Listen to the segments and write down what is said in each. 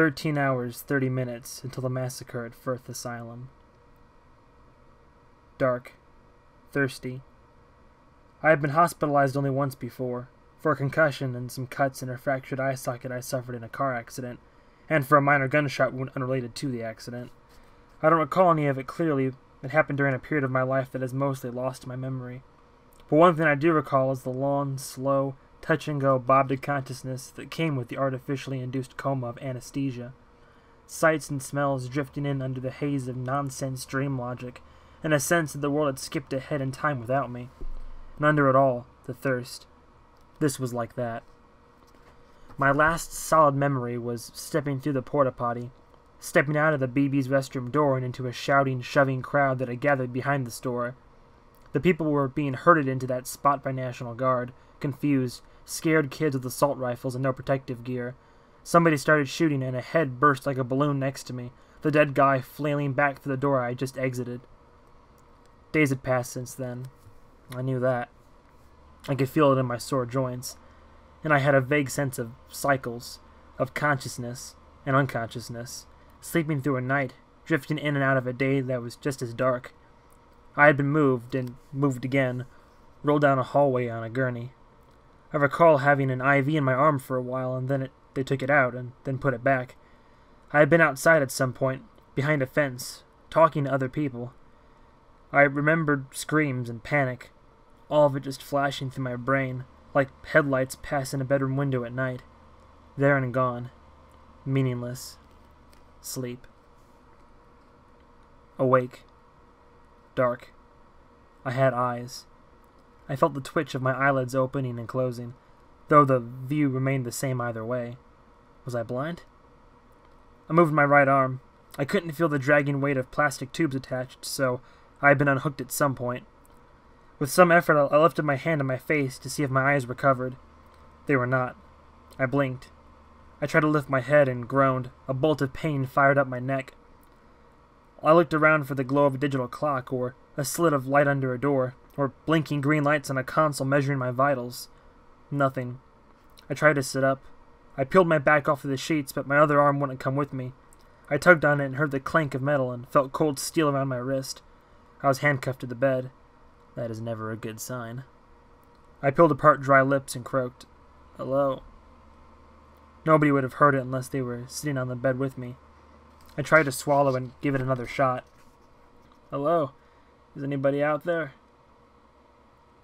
Thirteen hours, thirty minutes until the massacre at Ffirth Asylum. Dark. Thirsty. I had been hospitalized only once before, for a concussion and some cuts in a fractured eye socket I suffered in a car accident, and for a minor gunshot wound unrelated to the accident. I don't recall any of it clearly. It happened during a period of my life that is mostly lost my memory. But one thing I do recall is the long, slow, touch and go bob to consciousness that came with the artificially induced coma of anesthesia. Sights and smells drifting in under the haze of nonsense dream logic, and a sense that the world had skipped ahead in time without me. And under it all, the thirst. This was like that. My last solid memory was stepping through the porta potty, stepping out of the BB's restroom door and into a shouting, shoving crowd that had gathered behind the store. The people were being herded into that spot by National Guard, confused, scared kids with assault rifles and no protective gear. Somebody started shooting and a head burst like a balloon next to me, the dead guy flailing back through the door I had just exited. Days had passed since then. I knew that. I could feel it in my sore joints, and I had a vague sense of cycles, of consciousness and unconsciousness sleeping through a night, drifting in and out of a day that was just as dark. I had been moved, and moved again, rolled down a hallway on a gurney. I recall having an IV in my arm for a while, and then it, they took it out, and then put it back. I had been outside at some point, behind a fence, talking to other people. I remembered screams and panic, all of it just flashing through my brain, like headlights passing a bedroom window at night. There and gone. Meaningless sleep. Awake. Dark. I had eyes. I felt the twitch of my eyelids opening and closing, though the view remained the same either way. Was I blind? I moved my right arm. I couldn't feel the dragging weight of plastic tubes attached, so I had been unhooked at some point. With some effort, I lifted my hand to my face to see if my eyes were covered. They were not. I blinked. I tried to lift my head and groaned. A bolt of pain fired up my neck. I looked around for the glow of a digital clock, or a slit of light under a door, or blinking green lights on a console measuring my vitals. Nothing. I tried to sit up. I peeled my back off of the sheets, but my other arm wouldn't come with me. I tugged on it and heard the clank of metal and felt cold steel around my wrist. I was handcuffed to the bed. That is never a good sign. I peeled apart dry lips and croaked, Hello. Nobody would have heard it unless they were sitting on the bed with me. I tried to swallow and give it another shot. Hello? Is anybody out there?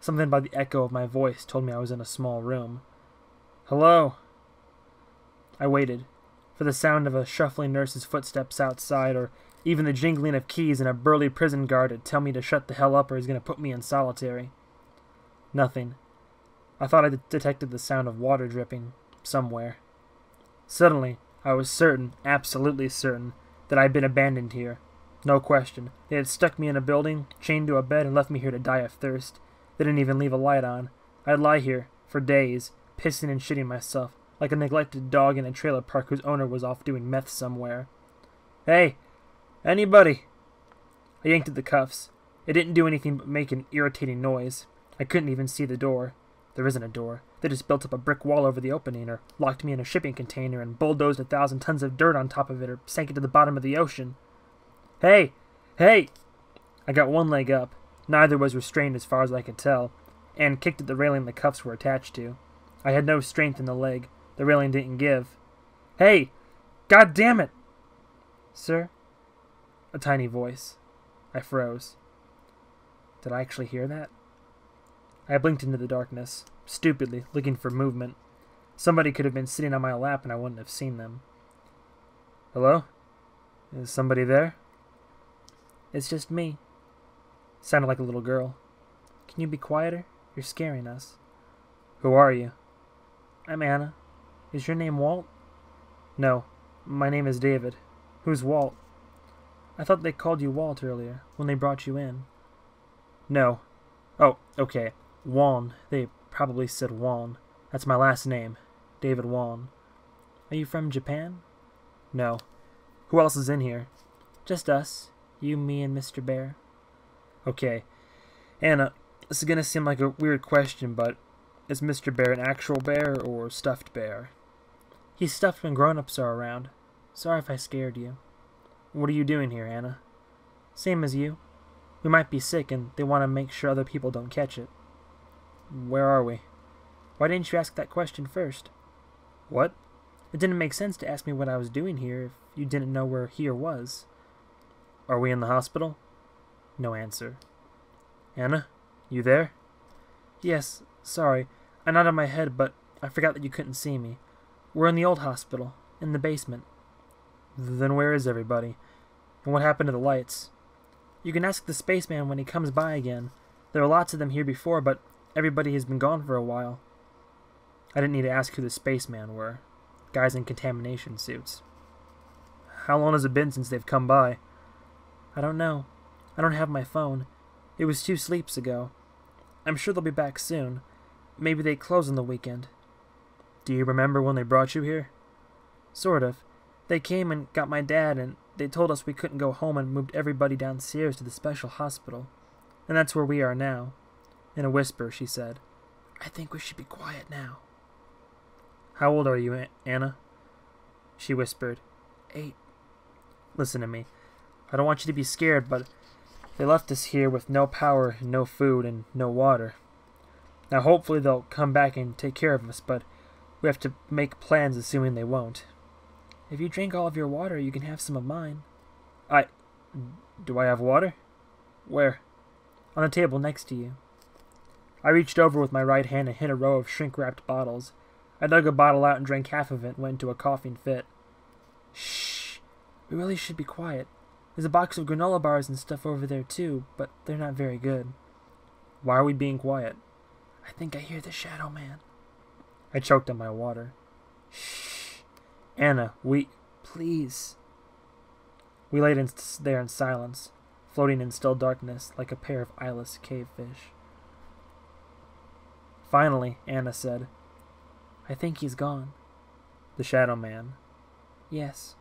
Something about the echo of my voice told me I was in a small room. Hello? I waited for the sound of a shuffling nurse's footsteps outside, or even the jingling of keys in a burly prison guard to tell me to shut the hell up or he's going to put me in solitary. Nothing. I thought I detected the sound of water dripping somewhere. Suddenly, I was certain, absolutely certain, that I had been abandoned here. No question. They had stuck me in a building, chained to a bed, and left me here to die of thirst. They didn't even leave a light on. I'd lie here, for days, pissing and shitting myself, like a neglected dog in a trailer park whose owner was off doing meth somewhere. Hey! Anybody! I yanked at the cuffs. It didn't do anything but make an irritating noise. I couldn't even see the door. There isn't a door. They just built up a brick wall over the opening, or locked me in a shipping container and bulldozed a thousand tons of dirt on top of it, or sank it to the bottom of the ocean. Hey! Hey! I got one leg up. Neither was restrained as far as I could tell, and kicked at the railing the cuffs were attached to. I had no strength in the leg. The railing didn't give. Hey! God damn it! Sir? A tiny voice. I froze. Did I actually hear that? I blinked into the darkness, stupidly, looking for movement. Somebody could have been sitting on my lap and I wouldn't have seen them. Hello? Is somebody there? It's just me. Sounded like a little girl. Can you be quieter? You're scaring us. Who are you? I'm Anna. Is your name Walt? No. My name is David. Who's Walt? I thought they called you Walt earlier, when they brought you in. No. Oh, okay. Wong. They probably said Wong. That's my last name. David Wong. Are you from Japan? No. Who else is in here? Just us. You, me, and Mr. Bear. Okay. Anna, this is gonna seem like a weird question, but is Mr. Bear an actual bear or stuffed bear? He's stuffed when grown-ups are around. Sorry if I scared you. What are you doing here, Anna? Same as you. We might be sick, and they want to make sure other people don't catch it. Where are we? Why didn't you ask that question first? What? It didn't make sense to ask me what I was doing here if you didn't know where here was. Are we in the hospital? No answer. Anna, you there? Yes, sorry. I nodded my head, but I forgot that you couldn't see me. We're in the old hospital, in the basement. Then where is everybody? And what happened to the lights? You can ask the spaceman when he comes by again. There were lots of them here before, but everybody has been gone for a while. I didn't need to ask who the spaceman were. Guys in contamination suits. How long has it been since they've come by? I don't know. I don't have my phone. It was two sleeps ago. I'm sure they'll be back soon. Maybe they close on the weekend. Do you remember when they brought you here? Sort of. They came and got my dad, and they told us we couldn't go home and moved everybody downstairs to the special hospital. And that's where we are now. In a whisper, she said, I think we should be quiet now. How old are you, Anna? She whispered, Eight. Listen to me. I don't want you to be scared, but they left us here with no power, no food, and no water. Now, hopefully, they'll come back and take care of us, but we have to make plans assuming they won't. If you drink all of your water, you can have some of mine. I. Do I have water? Where? On the table next to you. I reached over with my right hand and hit a row of shrink wrapped bottles. I dug a bottle out and drank half of it and went into a coughing fit. Shh! We really should be quiet. There's a box of granola bars and stuff over there too, but they're not very good. Why are we being quiet? I think I hear the shadow man. I choked on my water. Shh! Anna, we. Please. We laid in there in silence, floating in still darkness like a pair of eyeless cave fish. Finally, Anna said, I think he's gone. The Shadow Man. Yes.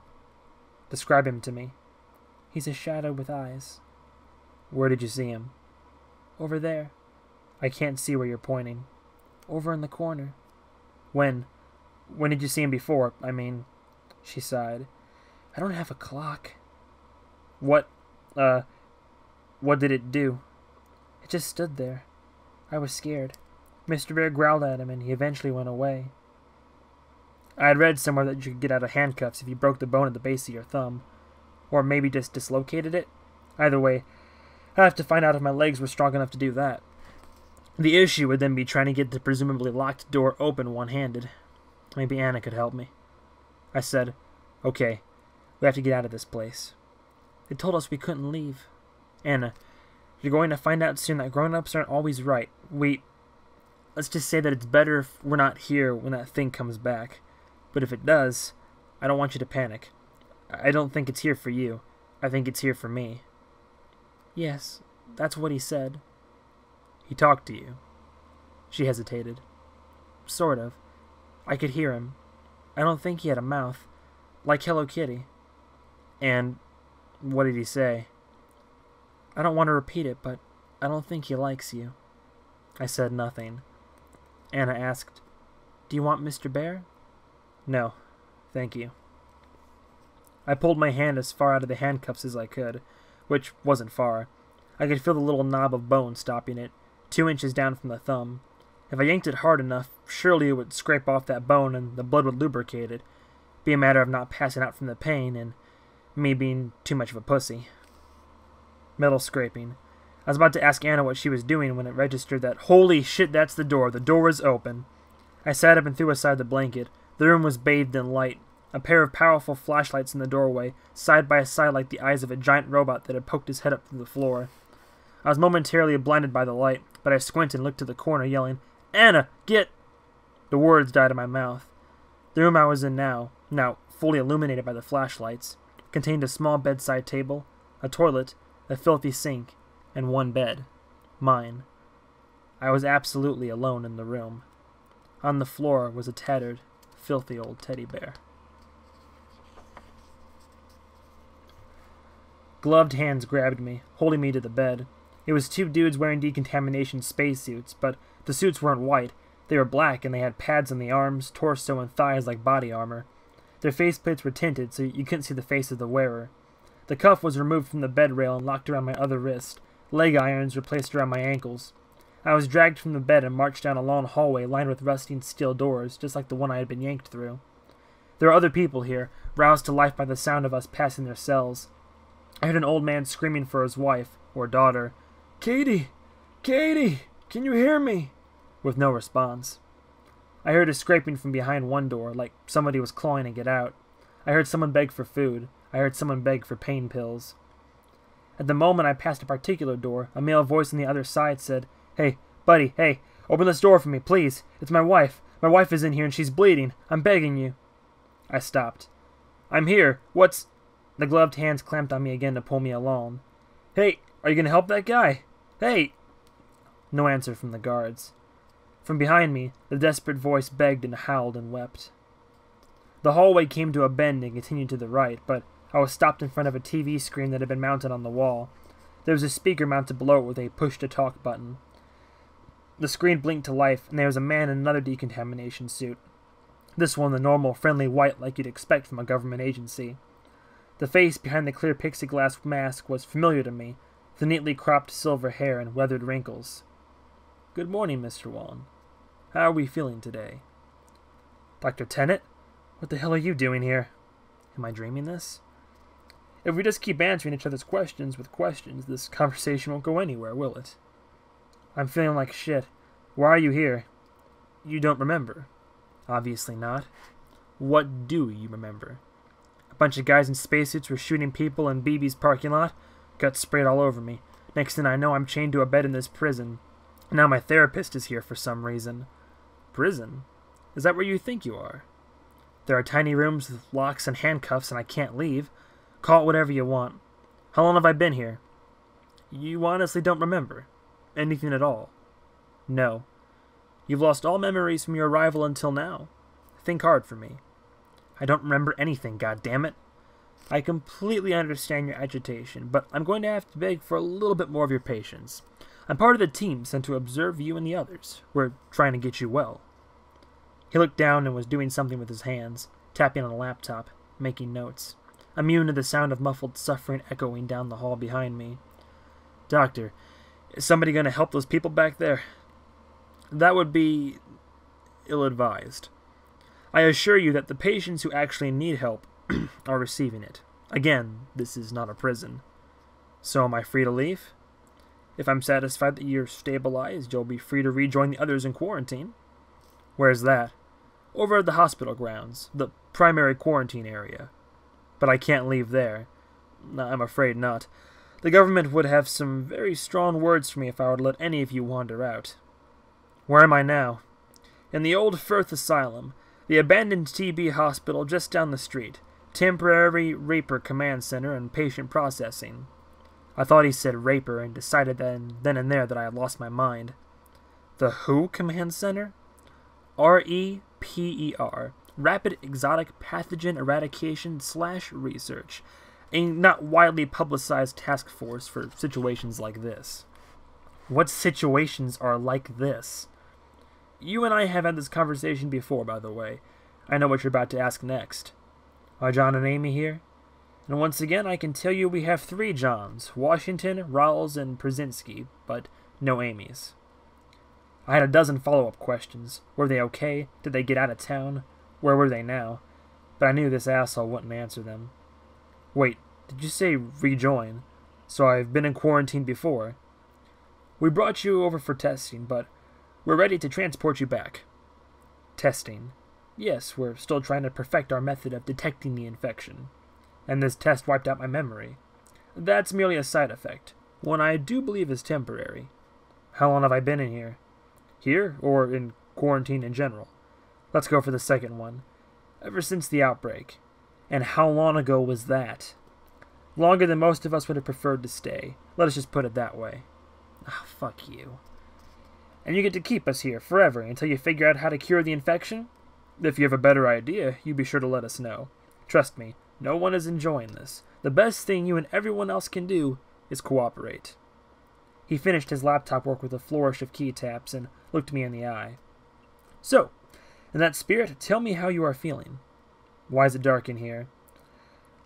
Describe him to me. He's a shadow with eyes. Where did you see him? Over there. I can't see where you're pointing. Over in the corner. When? When did you see him before? I mean, she sighed. I don't have a clock. What, uh, what did it do? It just stood there. I was scared. Mr. Bear growled at him, and he eventually went away. I had read somewhere that you could get out of handcuffs if you broke the bone at the base of your thumb. Or maybe just dislocated it. Either way, I'd have to find out if my legs were strong enough to do that. The issue would then be trying to get the presumably locked door open one-handed. Maybe Anna could help me. I said, Okay, we have to get out of this place. They told us we couldn't leave. Anna, you're going to find out soon that grown-ups aren't always right. We... Let's just say that it's better if we're not here when that thing comes back. But if it does, I don't want you to panic. I don't think it's here for you. I think it's here for me. Yes, that's what he said. He talked to you. She hesitated. Sort of. I could hear him. I don't think he had a mouth. Like Hello Kitty. And what did he say? I don't want to repeat it, but I don't think he likes you. I said nothing. Anna asked, Do you want Mr. Bear? No, thank you. I pulled my hand as far out of the handcuffs as I could, which wasn't far. I could feel the little knob of bone stopping it, two inches down from the thumb. If I yanked it hard enough, surely it would scrape off that bone and the blood would lubricate it. Be a matter of not passing out from the pain and me being too much of a pussy. Metal scraping. I was about to ask Anna what she was doing when it registered that, holy shit, that's the door. The door is open. I sat up and threw aside the blanket. The room was bathed in light. A pair of powerful flashlights in the doorway, side by side like the eyes of a giant robot that had poked his head up through the floor. I was momentarily blinded by the light, but I squinted and looked to the corner, yelling, Anna, get... The words died in my mouth. The room I was in now, now fully illuminated by the flashlights, contained a small bedside table, a toilet, a filthy sink, and one bed. Mine. I was absolutely alone in the room. On the floor was a tattered, filthy old teddy bear. Gloved hands grabbed me, holding me to the bed. It was two dudes wearing decontamination spacesuits, but the suits weren't white. They were black, and they had pads on the arms, torso, and thighs like body armor. Their faceplates were tinted so you couldn't see the face of the wearer. The cuff was removed from the bed rail and locked around my other wrist. Leg irons were placed around my ankles. I was dragged from the bed and marched down a long hallway lined with rusting steel doors, just like the one I had been yanked through. There were other people here, roused to life by the sound of us passing their cells. I heard an old man screaming for his wife, or daughter. Katie! Katie! Can you hear me? With no response. I heard a scraping from behind one door, like somebody was clawing to get out. I heard someone beg for food. I heard someone beg for pain pills. At the moment I passed a particular door, a male voice on the other side said, Hey, buddy, hey, open this door for me, please. It's my wife. My wife is in here and she's bleeding. I'm begging you. I stopped. I'm here. What's. The gloved hands clamped on me again to pull me along. Hey, are you going to help that guy? Hey! No answer from the guards. From behind me, the desperate voice begged and howled and wept. The hallway came to a bend and continued to the right, but I was stopped in front of a TV screen that had been mounted on the wall. There was a speaker mounted below it with a push to talk button. The screen blinked to life, and there was a man in another decontamination suit. This one the normal, friendly white like you'd expect from a government agency. The face behind the clear plexiglass mask was familiar to me, the neatly cropped silver hair and weathered wrinkles. Good morning, Mr. Wong. How are we feeling today? Dr. Tennet? What the hell are you doing here? Am I dreaming this? If we just keep answering each other's questions with questions, this conversation won't go anywhere, will it? I'm feeling like shit. Why are you here? You don't remember. Obviously not. What do you remember? A bunch of guys in spacesuits were shooting people in BB's parking lot. Got sprayed all over me. Next thing I know, I'm chained to a bed in this prison. Now my therapist is here for some reason. Prison? Is that where you think you are? There are tiny rooms with locks and handcuffs, and I can't leave. Call it whatever you want. How long have I been here? You honestly don't remember? Anything at all? No. You've lost all memories from your arrival until now. Think hard for me. I don't remember anything, God damn it! I completely understand your agitation, but I'm going to have to beg for a little bit more of your patience. I'm part of the team sent to observe you and the others. We're trying to get you well. He looked down and was doing something with his hands, tapping on a laptop, making notes, immune to the sound of muffled suffering echoing down the hall behind me. Doctor, is somebody going to help those people back there? That would be ill advised. I assure you that the patients who actually need help are receiving it. Again, this is not a prison. So am I free to leave? If I'm satisfied that you're stabilized, you'll be free to rejoin the others in quarantine. Where's that? Over at the hospital grounds, the primary quarantine area. But I can't leave there. I'm afraid not. The government would have some very strong words for me if I were to let any of you wander out. Where am I now? In the old Ffirth Asylum, the abandoned TB hospital just down the street, temporary REPER Command Center and patient processing. I thought he said Raper and decided then, then and there that I had lost my mind. The WHO Command Center? R E P E R. Rapid Exotic Pathogen Eradication slash Research. A not widely publicized task force for situations like this. What situations are like this? You and I have had this conversation before, by the way. I know what you're about to ask next. Are John and Amy here? And once again, I can tell you we have three Johns Washington, Rawls, and Przinski, but no Amy's. I had a dozen follow up questions. Were they okay? Did they get out of town? Where were they now? But I knew this asshole wouldn't answer them. Wait, did you say rejoin? So I've been in quarantine before. We brought you over for testing, but we're ready to transport you back. Testing. Yes, we're still trying to perfect our method of detecting the infection. And this test wiped out my memory. That's merely a side effect, one I do believe is temporary. How long have I been in here? Here, or in quarantine in general? Let's go for the second one. Ever since the outbreak. And how long ago was that? Longer than most of us would have preferred to stay. Let us just put it that way. Ah, oh, fuck you and you get to keep us here forever until you figure out how to cure the infection? If you have a better idea, you be sure to let us know. Trust me, no one is enjoying this. The best thing you and everyone else can do is cooperate. He finished his laptop work with a flourish of key taps and looked me in the eye. So, in that spirit, tell me how you are feeling. Why is it dark in here?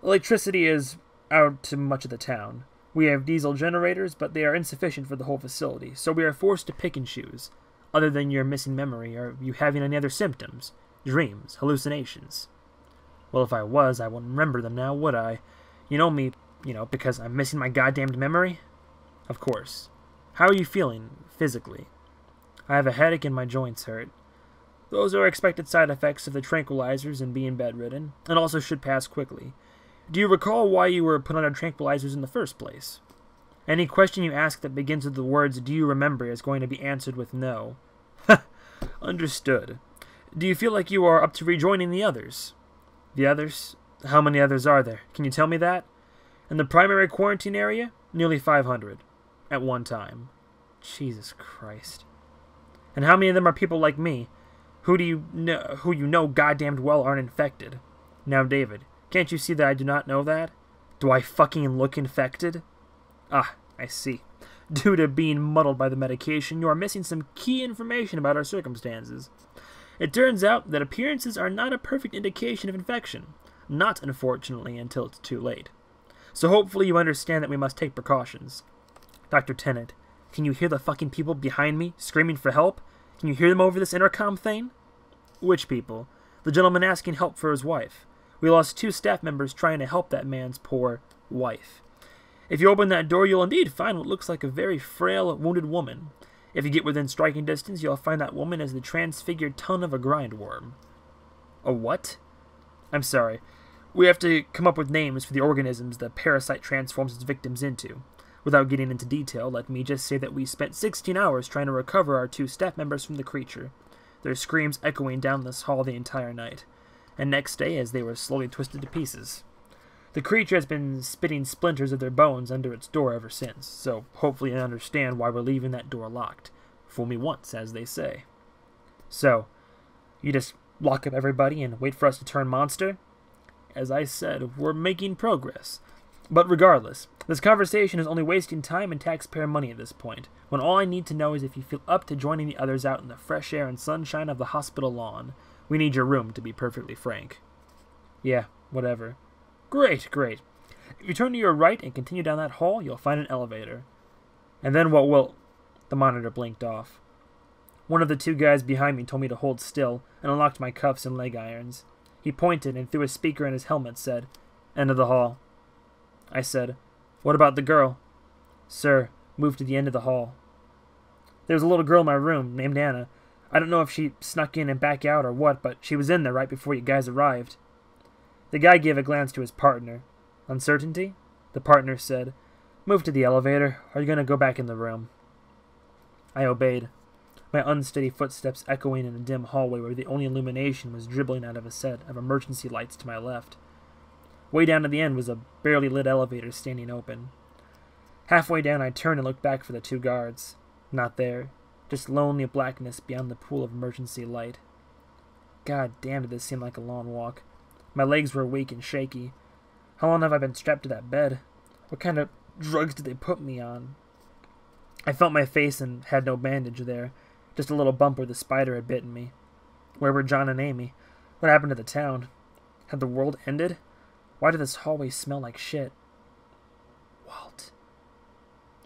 Electricity is out to much of the town. We have diesel generators, but they are insufficient for the whole facility, so we are forced to pick and choose. Other than your missing memory, are you having any other symptoms? Dreams? Hallucinations? Well, if I was, I wouldn't remember them now, would I? You know me, you know, because I'm missing my goddamned memory? Of course. How are you feeling, physically? I have a headache and my joints hurt. Those are expected side effects of the tranquilizers and being bedridden, and also should pass quickly. Do you recall why you were put under tranquilizers in the first place? Any question you ask that begins with the words, do you remember, is going to be answered with no. Understood. Do you feel like you are up to rejoining the others? The others? How many others are there? Can you tell me that? In the primary quarantine area? Nearly 500. At one time. Jesus Christ. And how many of them are people like me? Who do you know, who you know goddamned well aren't infected? Now, David, can't you see that I do not know that? Do I fucking look infected? Ah, I see. Due to being muddled by the medication, you are missing some key information about our circumstances. It turns out that appearances are not a perfect indication of infection. Not, unfortunately, until it's too late. So hopefully you understand that we must take precautions. Dr. Tennet, can you hear the fucking people behind me screaming for help? Can you hear them over this intercom thing? Which people? The gentleman asking help for his wife. We lost two staff members trying to help that man's poor wife. If you open that door, you'll indeed find what looks like a very frail, wounded woman. If you get within striking distance, you'll find that woman as the transfigured ton of a grindworm. A what? I'm sorry. We have to come up with names for the organisms the parasite transforms its victims into. Without getting into detail, let me just say that we spent 16 hours trying to recover our two staff members from the creature, their screams echoing down this hall the entire night, and next day as they were slowly twisted to pieces. The creature has been spitting splinters of their bones under its door ever since, so hopefully you understand why we're leaving that door locked. Fool me once, as they say. So, you just lock up everybody and wait for us to turn monster? As I said, we're making progress. But regardless, this conversation is only wasting time and taxpayer money at this point, when all I need to know is if you feel up to joining the others out in the fresh air and sunshine of the hospital lawn. We need your room, to be perfectly frank. Yeah, whatever. Great, great. If you turn to your right and continue down that hall, you'll find an elevator. And then what will... The monitor blinked off. One of the two guys behind me told me to hold still and unlocked my cuffs and leg irons. He pointed and through a speaker in his helmet said, End of the hall. I said, What about the girl? Sir, move to the end of the hall. There was a little girl in my room named Anna. I don't know if she snuck in and back out or what, but she was in there right before you guys arrived. The guy gave a glance to his partner. Uncertainty? The partner said, Move to the elevator. Are you going to go back in the room? I obeyed, my unsteady footsteps echoing in a dim hallway where the only illumination was dribbling out of a set of emergency lights to my left. Way down at the end was a barely lit elevator standing open. Halfway down, I turned and looked back for the two guards. Not there. Just lonely blackness beyond the pool of emergency light. God damn, did this seem like a long walk. My legs were weak and shaky. How long have I been strapped to that bed? What kind of drugs did they put me on? I felt my face and had no bandage there, just a little bump where the spider had bitten me. Where were John and Amy? What happened to the town? Had the world ended? Why did this hallway smell like shit? Walt.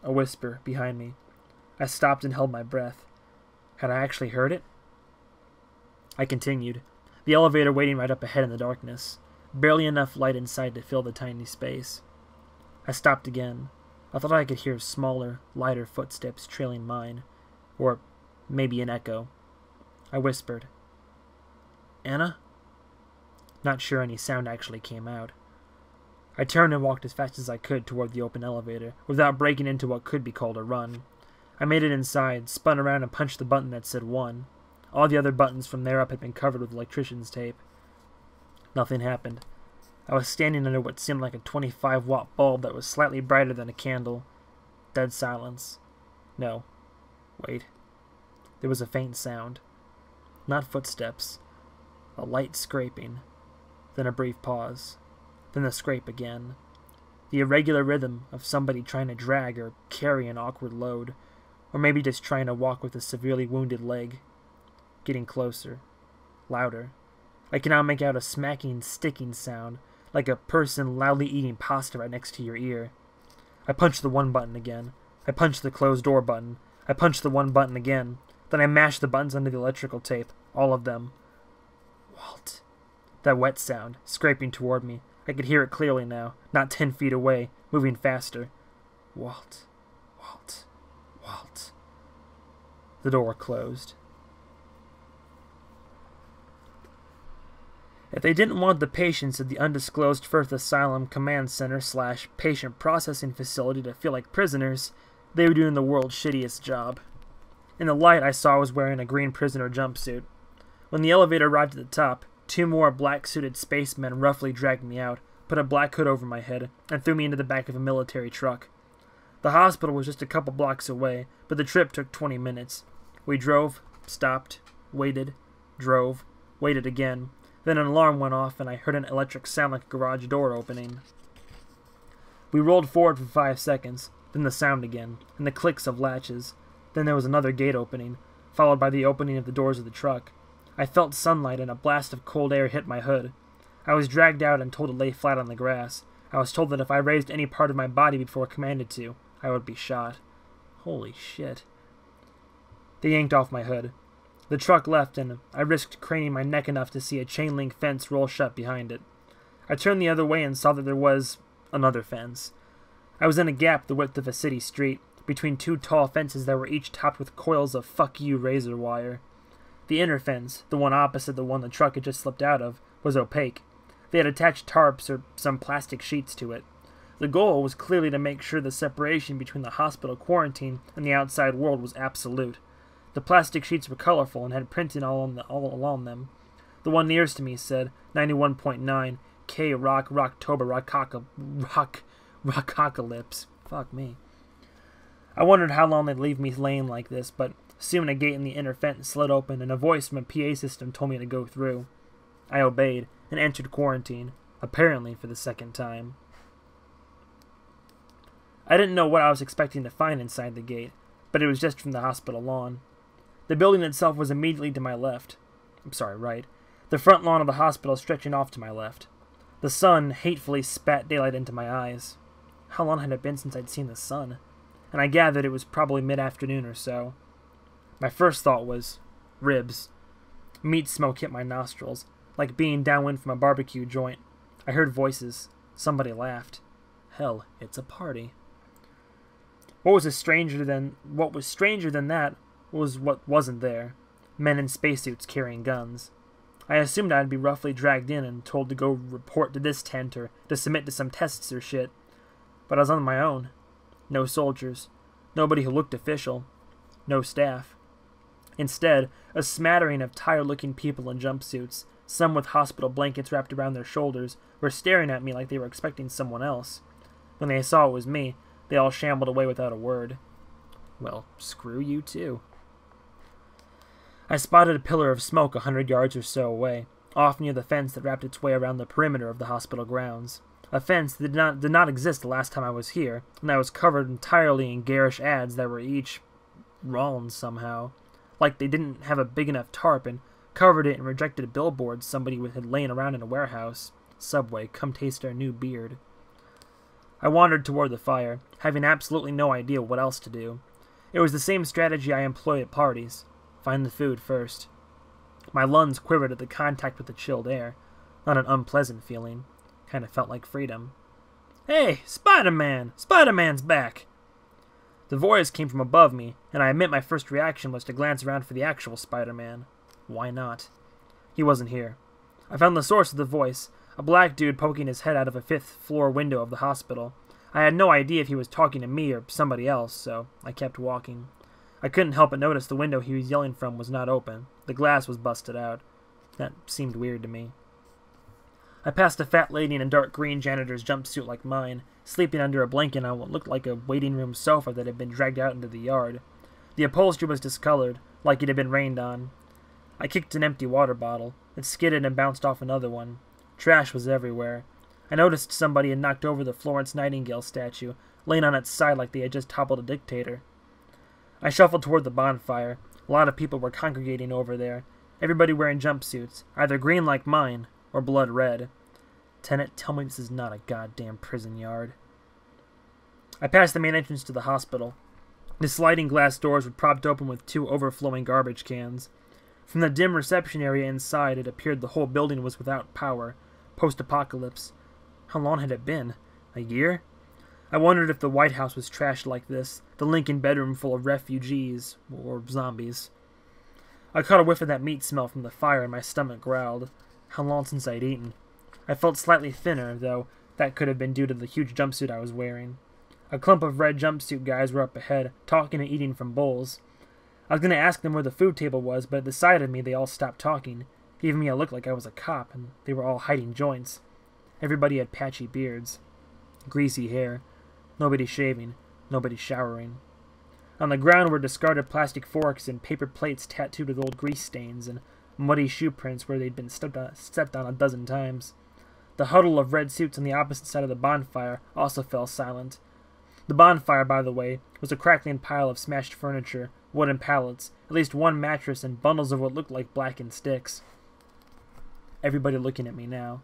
A whisper behind me. I stopped and held my breath. Had I actually heard it? I continued, the elevator waiting right up ahead in the darkness, barely enough light inside to fill the tiny space. I stopped again. I thought I could hear smaller, lighter footsteps trailing mine, or maybe an echo. I whispered, Anna? Not sure any sound actually came out. I turned and walked as fast as I could toward the open elevator, without breaking into what could be called a run. I made it inside, spun around, and punched the button that said 1. All the other buttons from there up had been covered with electrician's tape. Nothing happened. I was standing under what seemed like a 25 watt bulb that was slightly brighter than a candle. Dead silence. No. Wait. There was a faint sound. Not footsteps. A light scraping. Then a brief pause then the scrape again. The irregular rhythm of somebody trying to drag or carry an awkward load, or maybe just trying to walk with a severely wounded leg. Getting closer, louder. I can now make out a smacking, sticking sound, like a person loudly eating pasta right next to your ear. I punch the one button again. I punch the closed door button. I punch the one button again. Then I mash the buttons under the electrical tape, all of them. Walt. That wet sound, scraping toward me. I could hear it clearly now, not ten feet away, moving faster. Walt. Walt. The door closed. If they didn't want the patients at the undisclosed Ffirth Asylum Command Center slash Patient Processing Facility to feel like prisoners, they were doing the world's shittiest job. In the light, I saw I was wearing a green prisoner jumpsuit. When the elevator arrived at the top, two more black suited spacemen roughly dragged me out, put a black hood over my head, and threw me into the back of a military truck. The hospital was just a couple blocks away, but the trip took 20 minutes. We drove, stopped, waited, drove, waited again. Then an alarm went off, and I heard an electric sound like a garage door opening. We rolled forward for five seconds, then the sound again, and the clicks of latches. Then there was another gate opening, followed by the opening of the doors of the truck. I felt sunlight and a blast of cold air hit my hood. I was dragged out and told to lay flat on the grass. I was told that if I raised any part of my body before commanded to, I would be shot. Holy shit. They yanked off my hood. The truck left, and I risked craning my neck enough to see a chain link fence roll shut behind it. I turned the other way and saw that there was another fence. I was in a gap the width of a city street, between two tall fences that were each topped with coils of fuck you razor wire. The inner fence, the one opposite the one the truck had just slipped out of, was opaque. They had attached tarps or some plastic sheets to it. The goal was clearly to make sure the separation between the hospital quarantine and the outside world was absolute. The plastic sheets were colorful and had printing all, on the, all along them. The one nearest to me said 91.9 K Rock Rocktober Rockaka Rock Rockocalypse. Fuck me. I wondered how long they'd leave me laying like this, but soon a gate in the inner fence slid open and a voice from a PA system told me to go through. I obeyed and entered quarantine, apparently for the second time. I didn't know what I was expecting to find inside the gate, but it was just from the hospital lawn. The building itself was immediately to my left. I'm sorry, right. The front lawn of the hospital stretching off to my left. The sun hatefully spat daylight into my eyes. How long had it been since I'd seen the sun? And I gathered it was probably mid afternoon or so. My first thought was ribs. Meat smoke hit my nostrils, like being downwind from a barbecue joint. I heard voices. Somebody laughed. Hell, it's a party. What was stranger than what was stranger than that was what wasn't there. Men in spacesuits carrying guns. I assumed I'd be roughly dragged in and told to go report to this tent or to submit to some tests or shit. But I was on my own. No soldiers. Nobody who looked official. No staff. Instead, a smattering of tired looking people in jumpsuits, some with hospital blankets wrapped around their shoulders, were staring at me like they were expecting someone else. When they saw it was me, they all shambled away without a word. Well, screw you too. I spotted a pillar of smoke a hundred yards or so away, off near the fence that wrapped its way around the perimeter of the hospital grounds. A fence that did not, did not exist the last time I was here, and that was covered entirely in garish ads that were each wrong somehow. Like they didn't have a big enough tarp and covered it and rejected billboards somebody had laying around in a warehouse. Subway, come taste our new beard. I wandered toward the fire, having absolutely no idea what else to do. It was the same strategy I employ at parties. Find the food first. My lungs quivered at the contact with the chilled air. Not an unpleasant feeling. Kind of felt like freedom. Hey, Spider Man! Spider Man's back! The voice came from above me, and I admit my first reaction was to glance around for the actual Spider Man. Why not? He wasn't here. I found the source of the voice, a black dude poking his head out of a fifth floor window of the hospital. I had no idea if he was talking to me or somebody else, so I kept walking. I couldn't help but notice the window he was yelling from was not open. The glass was busted out. That seemed weird to me. I passed a fat lady in a dark green janitor's jumpsuit like mine, sleeping under a blanket on what looked like a waiting room sofa that had been dragged out into the yard. The upholstery was discolored, like it had been rained on. I kicked an empty water bottle. It skidded and bounced off another one. Trash was everywhere. I noticed somebody had knocked over the Florence Nightingale statue, laying on its side like they had just toppled a dictator. I shuffled toward the bonfire. A lot of people were congregating over there. Everybody wearing jumpsuits, either green like mine or blood red. Tennet, tell me this is not a goddamn prison yard. I passed the main entrance to the hospital. The sliding glass doors were propped open with two overflowing garbage cans. From the dim reception area inside, it appeared the whole building was without power, post apocalypse. How long had it been? A year? I wondered if the White House was trashed like this, the Lincoln bedroom full of refugees, or zombies. I caught a whiff of that meat smell from the fire and my stomach growled. How long since I'd eaten? I felt slightly thinner, though that could have been due to the huge jumpsuit I was wearing. A clump of red jumpsuit guys were up ahead, talking and eating from bowls. I was going to ask them where the food table was, but at the sight of me they all stopped talking, giving me a look like I was a cop, and they were all hiding joints. Everybody had patchy beards, greasy hair, nobody shaving, nobody showering. On the ground were discarded plastic forks and paper plates tattooed with old grease stains and muddy shoe prints where they'd been stepped on, stepped on a dozen times. The huddle of red suits on the opposite side of the bonfire also fell silent, the bonfire, by the way, was a crackling pile of smashed furniture, wooden pallets, at least one mattress, and bundles of what looked like blackened sticks. Everybody looking at me now.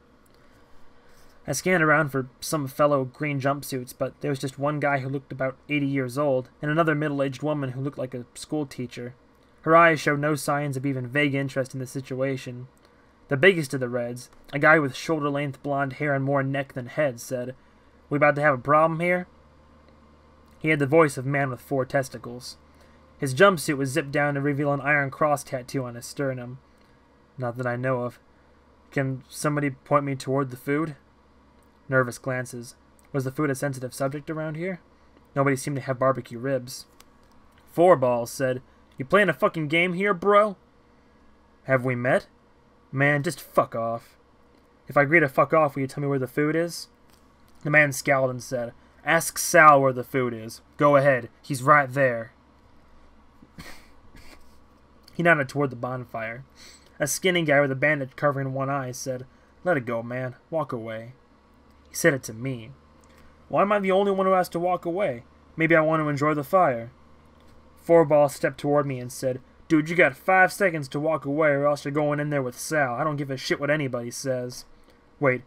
I scanned around for some fellow green jumpsuits, but there was just one guy who looked about 80 years old, and another middle aged woman who looked like a school teacher. Her eyes showed no signs of even vague interest in the situation. The biggest of the Reds, a guy with shoulder length blond hair and more neck than head, said, We about to have a problem here? He had the voice of a man with four testicles. His jumpsuit was zipped down to reveal an iron cross tattoo on his sternum. Not that I know of. Can somebody point me toward the food? Nervous glances. Was the food a sensitive subject around here? Nobody seemed to have barbecue ribs. Four Balls said, You playing a fucking game here, bro? Have we met? Man, just fuck off. If I agree to fuck off, will you tell me where the food is? The man scowled and said, Ask Sal where the food is. Go ahead. He's right there. he nodded toward the bonfire. A skinny guy with a bandage covering one eye said, Let it go, man. Walk away. He said it to me. Why am I the only one who has to walk away? Maybe I want to enjoy the fire. Fourball stepped toward me and said, Dude, you got five seconds to walk away or else you're going in there with Sal. I don't give a shit what anybody says. Wait,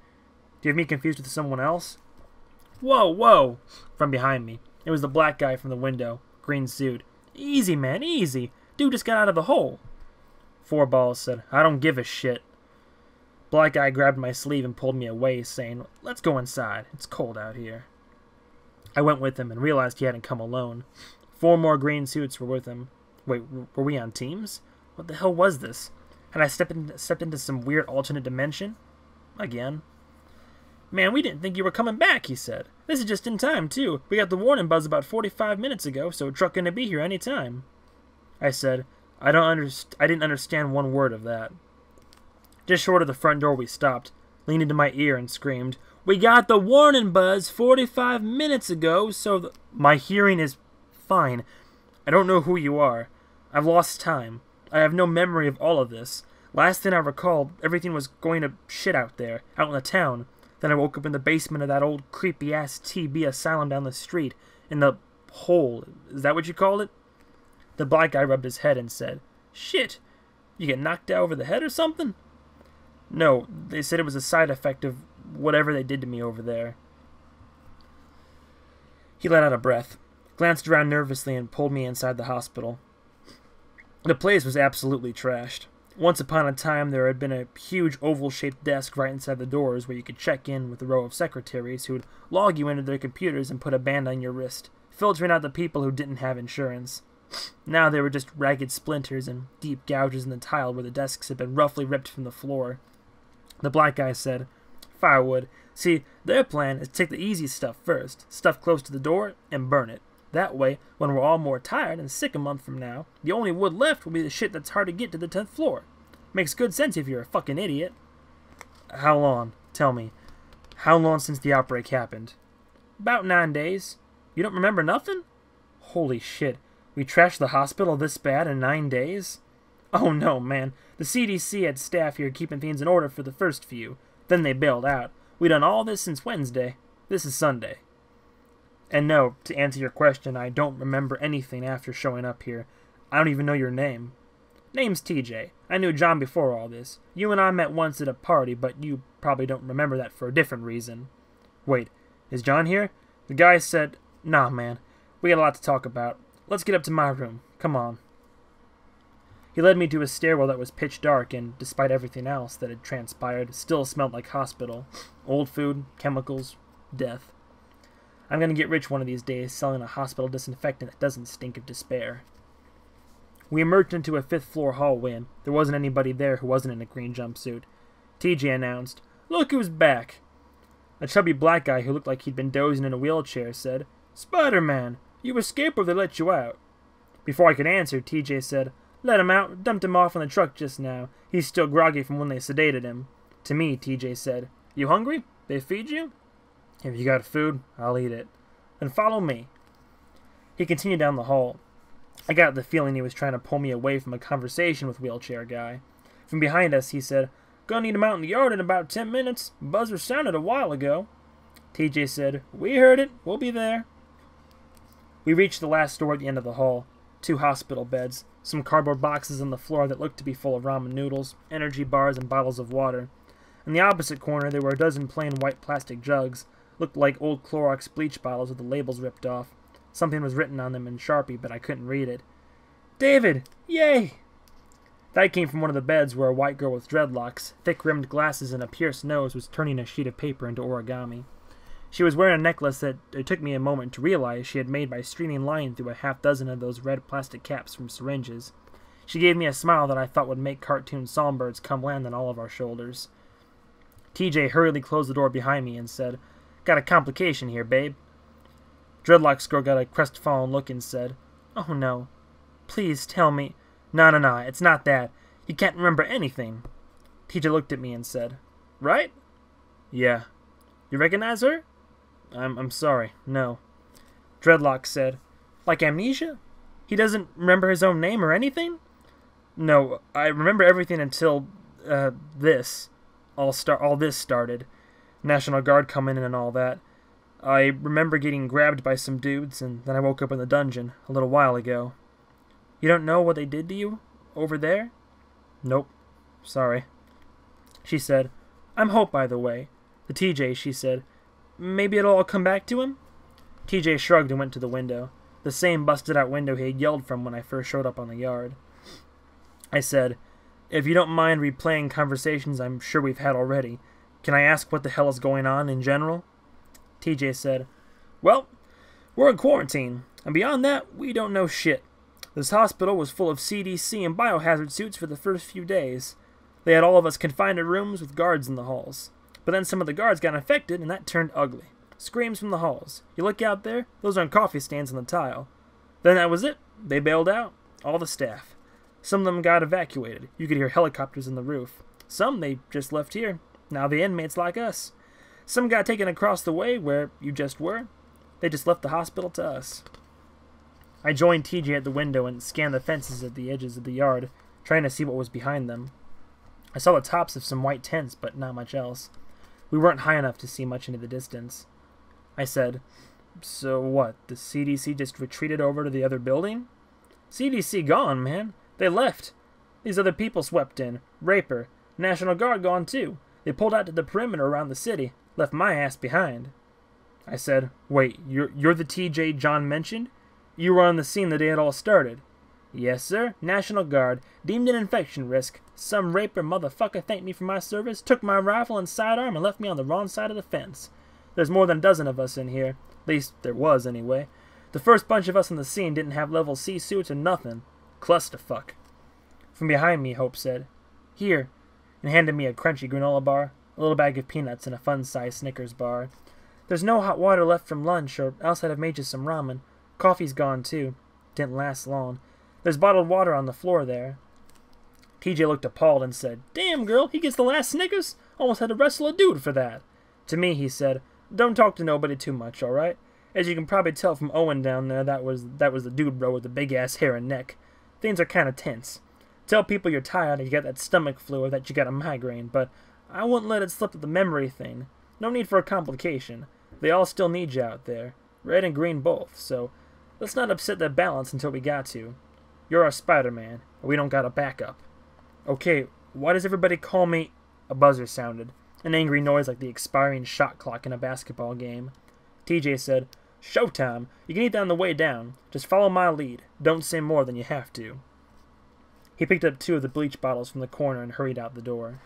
do you have me confused with someone else? Whoa, whoa! From behind me. It was the black guy from the window, green suit. Easy, man, easy. Dude just got out of the hole. Four Balls said, I don't give a shit. Black guy grabbed my sleeve and pulled me away, saying, Let's go inside. It's cold out here. I went with him and realized he hadn't come alone. Four more green suits were with him. Wait, were we on teams? What the hell was this? Had I stepped, in, stepped into some weird alternate dimension? Again? Man, we didn't think you were coming back, he said. This is just in time, too. We got the warning buzz about 45 minutes ago, so a truck gonna be here any time. I said, I don't underst I didn't understand one word of that. Just short of the front door we stopped, leaned into my ear and screamed, We got the warning buzz 45 minutes ago, so My hearing is fine. I don't know who you are. I've lost time. I have no memory of all of this. Last thing I recall, everything was going to shit out there, out in the town. Then I woke up in the basement of that old creepy ass TB asylum down the street, in the hole. Is that what you call it? The black guy rubbed his head and said, Shit, you get knocked out over the head or something? No, they said it was a side effect of whatever they did to me over there. He let out a breath, glanced around nervously, and pulled me inside the hospital. The place was absolutely trashed. Once upon a time, there had been a huge oval shaped desk right inside the doors where you could check in with a row of secretaries who'd log you into their computers and put a band on your wrist, filtering out the people who didn't have insurance. Now there were just ragged splinters and deep gouges in the tile where the desks had been roughly ripped from the floor. The black guy said, Firewood. See, their plan is to take the easy stuff first, stuff close to the door, and burn it. That way, when we're all more tired and sick a month from now, the only wood left will be the shit that's hard to get to the 10th floor. Makes good sense if you're a fucking idiot. How long? Tell me. How long since the outbreak happened? About nine days. You don't remember nothing? Holy shit. We trashed the hospital this bad in nine days? Oh no, man. The CDC had staff here keeping things in order for the first few. Then they bailed out. We done all this since Wednesday. This is Sunday. And no, to answer your question, I don't remember anything after showing up here. I don't even know your name. Name's TJ. I knew John before all this. You and I met once at a party, but you probably don't remember that for a different reason. Wait, is John here? The guy said, Nah, man. We got a lot to talk about. Let's get up to my room. Come on. He led me to a stairwell that was pitch dark and, despite everything else that had transpired, still smelled like hospital. Old food, chemicals, death. I'm gonna get rich one of these days selling a hospital disinfectant that doesn't stink of despair. We emerged into a fifth floor hallway and there wasn't anybody there who wasn't in a green jumpsuit. TJ announced, Look who's back! A chubby black guy who looked like he'd been dozing in a wheelchair said, Spider Man, you escape or they let you out? Before I could answer, TJ said, let him out. Dumped him off on the truck just now. He's still groggy from when they sedated him. To me, TJ said, You hungry? They feed you? If you got food, I'll eat it. Then follow me. He continued down the hall. I got the feeling he was trying to pull me away from a conversation with Wheelchair Guy. From behind us, he said, Gonna need him out in the yard in about ten minutes. Buzzer sounded a while ago. TJ said, We heard it. We'll be there. We reached the last door at the end of the hall. Two hospital beds, some cardboard boxes on the floor that looked to be full of ramen noodles, energy bars, and bottles of water. In the opposite corner, there were a dozen plain white plastic jugs, looked like old Clorox bleach bottles with the labels ripped off. Something was written on them in Sharpie, but I couldn't read it. David! Yay! That came from one of the beds where a white girl with dreadlocks, thick rimmed glasses, and a pierced nose was turning a sheet of paper into origami. She was wearing a necklace that it took me a moment to realize she had made by stringing line through a half dozen of those red plastic caps from syringes. She gave me a smile that I thought would make cartoon songbirds come land on all of our shoulders. TJ hurriedly closed the door behind me and said, Got a complication here, babe. Dreadlocks girl got a crestfallen look and said, Oh no. Please tell me. No, no, no, it's not that. You can't remember anything. TJ looked at me and said, Right? Yeah. You recognize her? I'm, I'm sorry, no. Dreadlock said, Like amnesia? He doesn't remember his own name or anything? No, I remember everything until, uh, this. All, start, all this started. National Guard coming in and all that. I remember getting grabbed by some dudes, and then I woke up in the dungeon a little while ago. You don't know what they did to you? Over there? Nope. Sorry. She said, I'm Hope, by the way. The TJ, she said, Maybe it'll all come back to him? TJ shrugged and went to the window, the same busted out window he had yelled from when I first showed up on the yard. I said, If you don't mind replaying conversations I'm sure we've had already, can I ask what the hell is going on in general? TJ said, Well, we're in quarantine, and beyond that, we don't know shit. This hospital was full of CDC and biohazard suits for the first few days. They had all of us confined to rooms with guards in the halls. But then some of the guards got infected, and that turned ugly. Screams from the halls. You look out there, those aren't coffee stands on the tile. Then that was it. They bailed out. All the staff. Some of them got evacuated. You could hear helicopters in the roof. Some they just left here. Now the inmates like us. Some got taken across the way where you just were. They just left the hospital to us. I joined TJ at the window and scanned the fences at the edges of the yard, trying to see what was behind them. I saw the tops of some white tents, but not much else. We weren't high enough to see much into the distance. I said, So what, the CDC just retreated over to the other building? CDC gone, man. They left. These other people swept in. REPER. National Guard gone too. They pulled out to the perimeter around the city. Left my ass behind. I said, Wait, you're, you're the TJ John mentioned? You were on the scene the day it all started. Yes, sir. National Guard. Deemed an infection risk. Some REPER motherfucker thanked me for my service, took my rifle and sidearm, and left me on the wrong side of the fence. There's more than a dozen of us in here. At least, there was, anyway. The first bunch of us on the scene didn't have level C suits or nothing. Clusterfuck. From behind me, Hope said, Here, and handed me a crunchy granola bar, a little bag of peanuts, and a fun-sized Snickers bar. There's no hot water left from lunch, or else I'd have made you some ramen. Coffee's gone, too. Didn't last long. There's bottled water on the floor there. TJ looked appalled and said, Damn, girl, he gets the last Snickers? Almost had to wrestle a dude for that. To me, he said, Don't talk to nobody too much, alright? As you can probably tell from Owen down there, that was that was the dude bro with the big ass hair and neck. Things are kinda tense. Tell people you're tired and you got that stomach flu or that you got a migraine, but I wouldn't let it slip with the memory thing. No need for a complication. They all still need you out there. Red and green both, so let's not upset that balance until we got to. You're a Spider-Man, we don't got a backup. Okay, why does everybody call me... A buzzer sounded, an angry noise like the expiring shot clock in a basketball game. TJ said, Showtime! You can eat that on the way down. Just follow my lead. Don't say more than you have to. He picked up two of the bleach bottles from the corner and hurried out the door.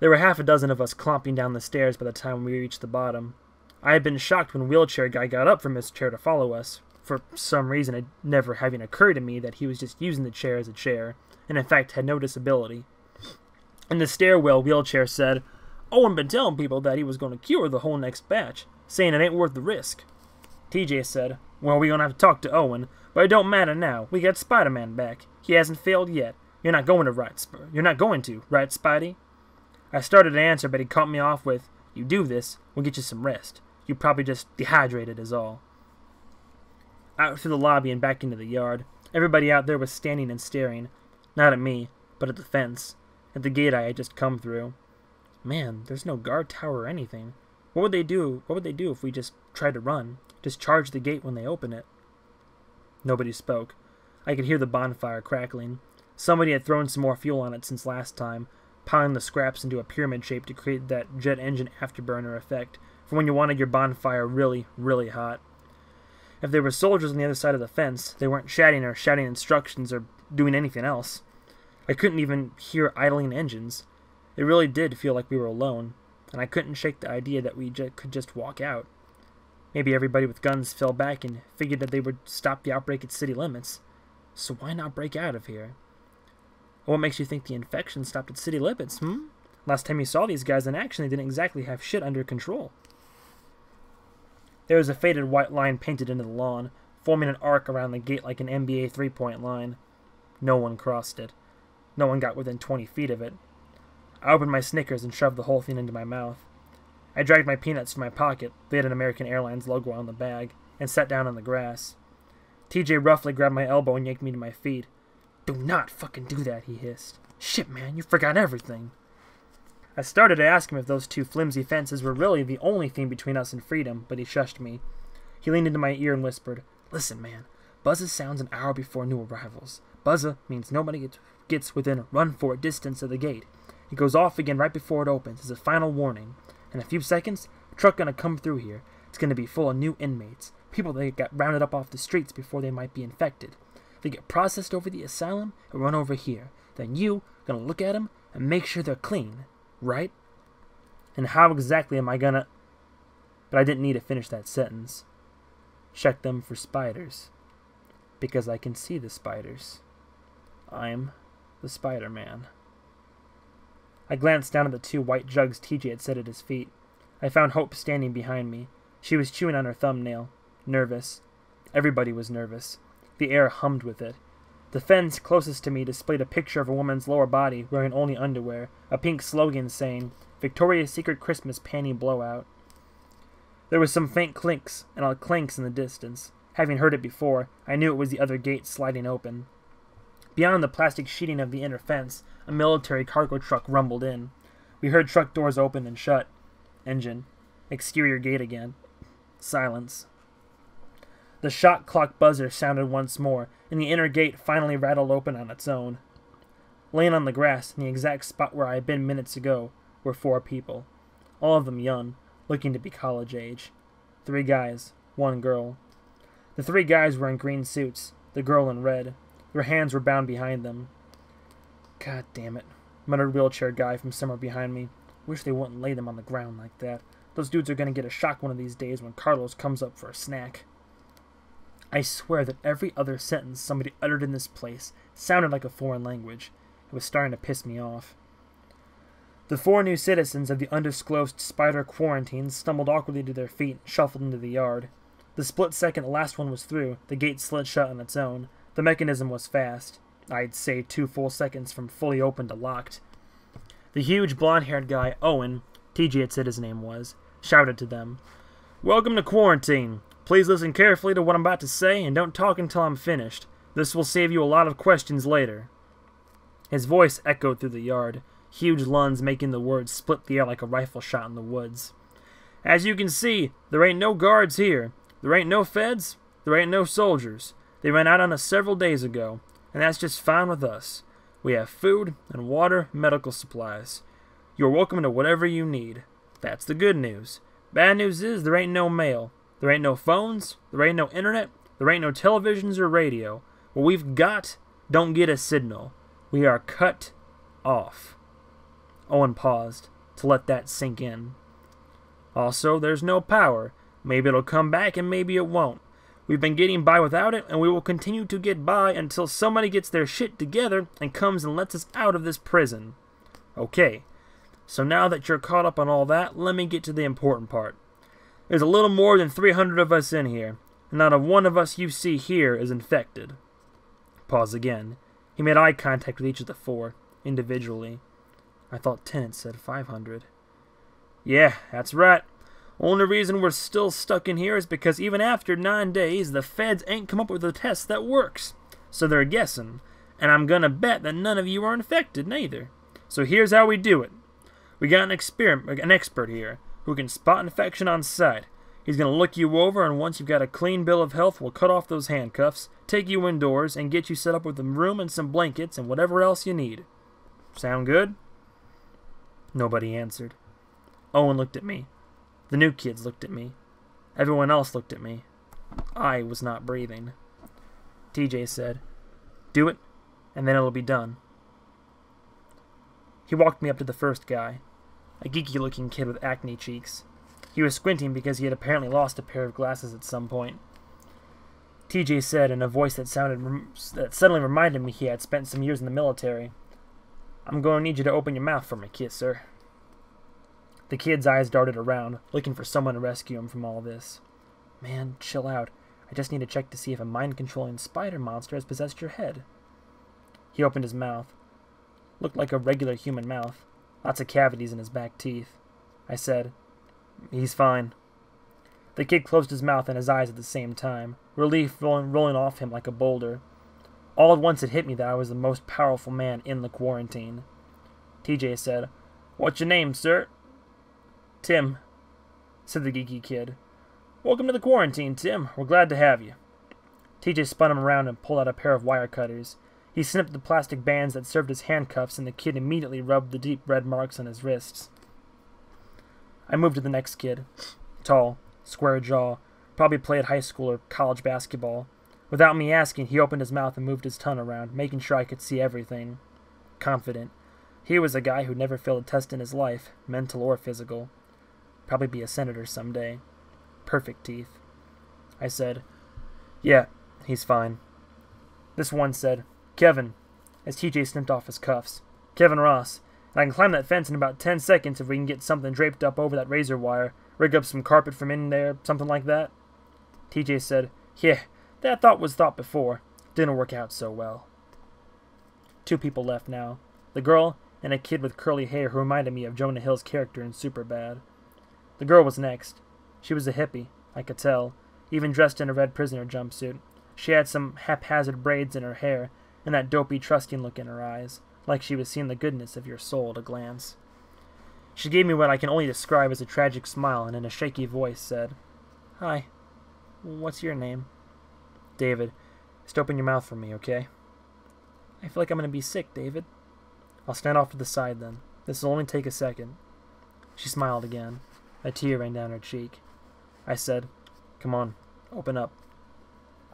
There were half a dozen of us clomping down the stairs by the time we reached the bottom. I had been shocked when Wheelchair Guy got up from his chair to follow us, for some reason it never having occurred to me that he was just using the chair as a chair, and in fact had no disability. In the stairwell, Wheelchair said, oh, Owen been telling people that he was going to cure the whole next batch, saying it ain't worth the risk. TJ said, Well, we gonna have to talk to Owen, but it don't matter now. We got Spider-Man back. He hasn't failed yet. You're not going to right, Sp- You're not going to, right, Spidey? I started to answer, but he cut me off with, You do this, we'll get you some rest. You probably just dehydrated is all. Out through the lobby and back into the yard. Everybody out there was standing and staring. Not at me, but at the fence. At the gate I had just come through. Man, there's no guard tower or anything. What would they do? What would they do if we just tried to run? Just charge the gate when they open it? Nobody spoke. I could hear the bonfire crackling. Somebody had thrown some more fuel on it since last time, piling the scraps into a pyramid shape to create that jet engine afterburner effect for when you wanted your bonfire really, really hot. If there were soldiers on the other side of the fence, they weren't shouting or shouting instructions or doing anything else. I couldn't even hear idling engines. It really did feel like we were alone, and I couldn't shake the idea that we could just walk out. Maybe everybody with guns fell back and figured that they would stop the outbreak at city limits. So why not break out of here? What makes you think the infection stopped at city limits, hmm? Last time you saw these guys in action, they didn't exactly have shit under control. There was a faded white line painted into the lawn, forming an arc around the gate like an NBA three point line. No one crossed it. No one got within 20 feet of it. I opened my Snickers and shoved the whole thing into my mouth. I dragged my peanuts from my pocket, they had an American Airlines logo on the bag, and sat down on the grass. TJ roughly grabbed my elbow and yanked me to my feet. Do not fucking do that, he hissed. Shit, man, you forgot everything. I started to ask him if those two flimsy fences were really the only thing between us and freedom, but he shushed me. He leaned into my ear and whispered, Listen, man, Buzza sounds an hour before new arrivals. Buzza means nobody gets, within a run for distance of the gate. It goes off again right before it opens as a final warning. In a few seconds, a truck gonna come through here. It's gonna be full of new inmates, people that got rounded up off the streets before they might be infected. They get processed over the asylum and run over here. Then you gonna look at them and make sure they're clean right? And how exactly am I gonna. But I didn't need to finish that sentence. Check them for spiders. Because I can see the spiders. I'm the Spider Man. I glanced down at the two white jugs TJ had set at his feet. I found Hope standing behind me. She was chewing on her thumbnail, nervous. Everybody was nervous. The air hummed with it. The fence closest to me displayed a picture of a woman's lower body wearing only underwear, a pink slogan saying, Victoria's Secret Christmas Panty Blowout. There was some faint clinks and clanks in the distance. Having heard it before, I knew it was the other gate sliding open. Beyond the plastic sheeting of the inner fence, a military cargo truck rumbled in. We heard truck doors open and shut. Engine. Exterior gate again. Silence. The shot clock buzzer sounded once more, and the inner gate finally rattled open on its own. Laying on the grass, in the exact spot where I had been minutes ago, were four people, all of them young, looking to be college age. Three guys, one girl. The three guys were in green suits, the girl in red. Their hands were bound behind them. God damn it, muttered wheelchair guy from somewhere behind me. Wish they wouldn't lay them on the ground like that. Those dudes are gonna get a shock one of these days when Carlos comes up for a snack. I swear that every other sentence somebody uttered in this place sounded like a foreign language. It was starting to piss me off. The four new citizens of the undisclosed spider quarantine stumbled awkwardly to their feet and shuffled into the yard. The split second the last one was through, the gate slid shut on its own. The mechanism was fast. I'd say two full seconds from fully open to locked. The huge blond haired guy, Owen, TJ had said his name was, shouted to them, Welcome to quarantine. Please listen carefully to what I'm about to say and don't talk until I'm finished. This will save you a lot of questions later. His voice echoed through the yard, huge lungs making the words split the air like a rifle shot in the woods. As you can see, there ain't no guards here. There ain't no feds. There ain't no soldiers. They ran out on us several days ago, and that's just fine with us. We have food and water, medical supplies. You're welcome to whatever you need. That's the good news. Bad news is there ain't no mail. There ain't no phones. There ain't no internet. There ain't no televisions or radio. What we've got don't get a signal. We are cut off. Owen paused to let that sink in. Also, there's no power. Maybe it'll come back and maybe it won't. We've been getting by without it, and we will continue to get by until somebody gets their shit together and comes and lets us out of this prison. Okay, so now that you're caught up on all that, let me get to the important part. There's a little more than 300 of us in here, and not a one of us you see here is infected. Pause again. He made eye contact with each of the four, individually. I thought Tennet said 500. Yeah, that's right. Only reason we're still stuck in here is because even after nine days, the feds ain't come up with a test that works. So they're guessing, and I'm gonna bet that none of you are infected, neither. So here's how we do it. We got an experiment, an expert here, who can spot infection on sight. He's gonna look you over, and once you've got a clean bill of health, we'll cut off those handcuffs, take you indoors, and get you set up with a room and some blankets and whatever else you need. Sound good? Nobody answered. Owen looked at me. The new kids looked at me. Everyone else looked at me. I was not breathing. TJ said, Do it, and then it'll be done. He walked me up to the first guy, a geeky looking kid with acne cheeks. He was squinting because he had apparently lost a pair of glasses at some point. TJ said in a voice that sounded that suddenly reminded me he had spent some years in the military. I'm going to need you to open your mouth for me, kid, sir. The kid's eyes darted around, looking for someone to rescue him from all this. Man, chill out. I just need to check to see if a mind-controlling spider monster has possessed your head. He opened his mouth. Looked like a regular human mouth. Lots of cavities in his back teeth. I said, He's fine. The kid closed his mouth and his eyes at the same time, relief rolling, rolling off him like a boulder. All at once it hit me that I was the most powerful man in the quarantine. TJ said, What's your name, sir? Tim, said the geeky kid. Welcome to the quarantine, Tim. We're glad to have you. TJ spun him around and pulled out a pair of wire cutters. He snipped the plastic bands that served as handcuffs, and the kid immediately rubbed the deep red marks on his wrists. I moved to the next kid. Tall, square jaw, probably played high school or college basketball. Without me asking, he opened his mouth and moved his tongue around, making sure I could see everything. Confident. He was a guy who'd never failed a test in his life, mental or physical. Probably be a senator someday. Perfect teeth. I said, Yeah, he's fine. This one said, Kevin, as TJ snipped off his cuffs. Kevin Ross. And I can climb that fence in about ten seconds if we can get something draped up over that razor wire, rig up some carpet from in there, something like that. TJ said, Yeah, that thought was thought before. Didn't work out so well. Two people left now. The girl and a kid with curly hair who reminded me of Jonah Hill's character in Superbad. The girl was next. She was a hippie, I could tell, even dressed in a red prisoner jumpsuit. She had some haphazard braids in her hair and that dopey, trusting look in her eyes, like she was seeing the goodness of your soul at a glance. She gave me what I can only describe as a tragic smile and in a shaky voice said, Hi. What's your name? David. Just open your mouth for me, okay? I feel like I'm going to be sick, David. I'll stand off to the side then. This will only take a second. She smiled again. A tear ran down her cheek. I said, Come on, open up.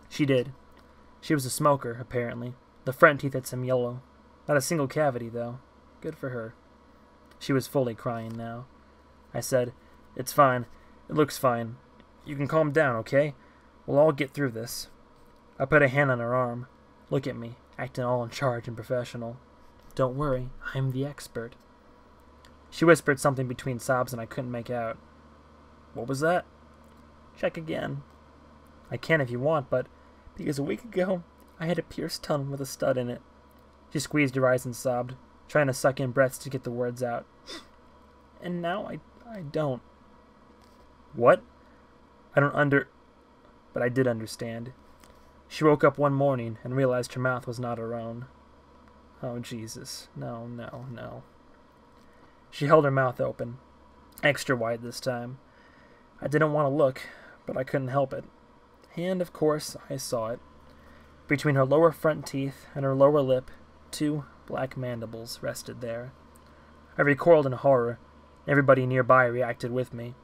She did. She was a smoker, apparently, the front teeth had some yellow. Not a single cavity, though. Good for her. She was fully crying now. I said, It's fine. It looks fine. You can calm down, okay? We'll all get through this. I put a hand on her arm. Look at me, acting all in charge and professional. Don't worry, I'm the expert. She whispered something between sobs and I couldn't make out. What was that? Check again. I can if you want, but because a week ago I had a pierced tongue with a stud in it. She squeezed her eyes and sobbed, trying to suck in breaths to get the words out. And now I, I don't. What? I don't under. But I did understand. She woke up one morning and realized her mouth was not her own. Oh, Jesus. No, no, no. She held her mouth open, extra wide this time. I didn't want to look, but I couldn't help it. And, of course, I saw it. Between her lower front teeth and her lower lip, two black mandibles rested there. I recoiled in horror. Everybody nearby reacted with me.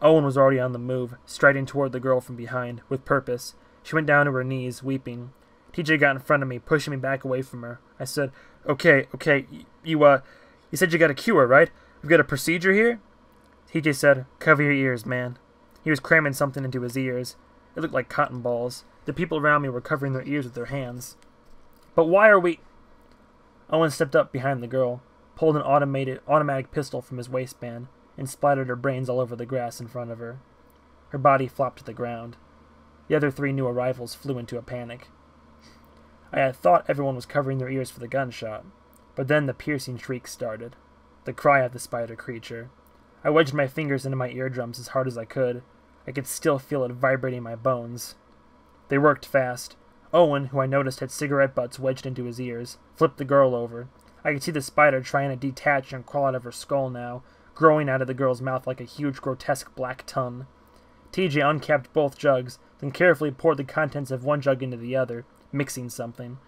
Owen was already on the move, striding toward the girl from behind, with purpose. She went down to her knees, weeping. TJ got in front of me, pushing me back away from her. I said, Okay, okay, you, uh, you said you got a cure, right? We've got a procedure here? TJ said, Cover your ears, man. He was cramming something into his ears. It looked like cotton balls. The people around me were covering their ears with their hands. But why are we. Owen stepped up behind the girl, pulled an automated automatic pistol from his waistband, and splattered her brains all over the grass in front of her. Her body flopped to the ground. The other three new arrivals flew into a panic. I had thought everyone was covering their ears for the gunshot, but then the piercing shriek started, the cry of the spider creature. I wedged my fingers into my eardrums as hard as I could. I could still feel it vibrating my bones. They worked fast. Owen, who I noticed had cigarette butts wedged into his ears, flipped the girl over. I could see the spider trying to detach and crawl out of her skull now, growing out of the girl's mouth like a huge, grotesque black tongue. TJ uncapped both jugs, then carefully poured the contents of one jug into the other, mixing something.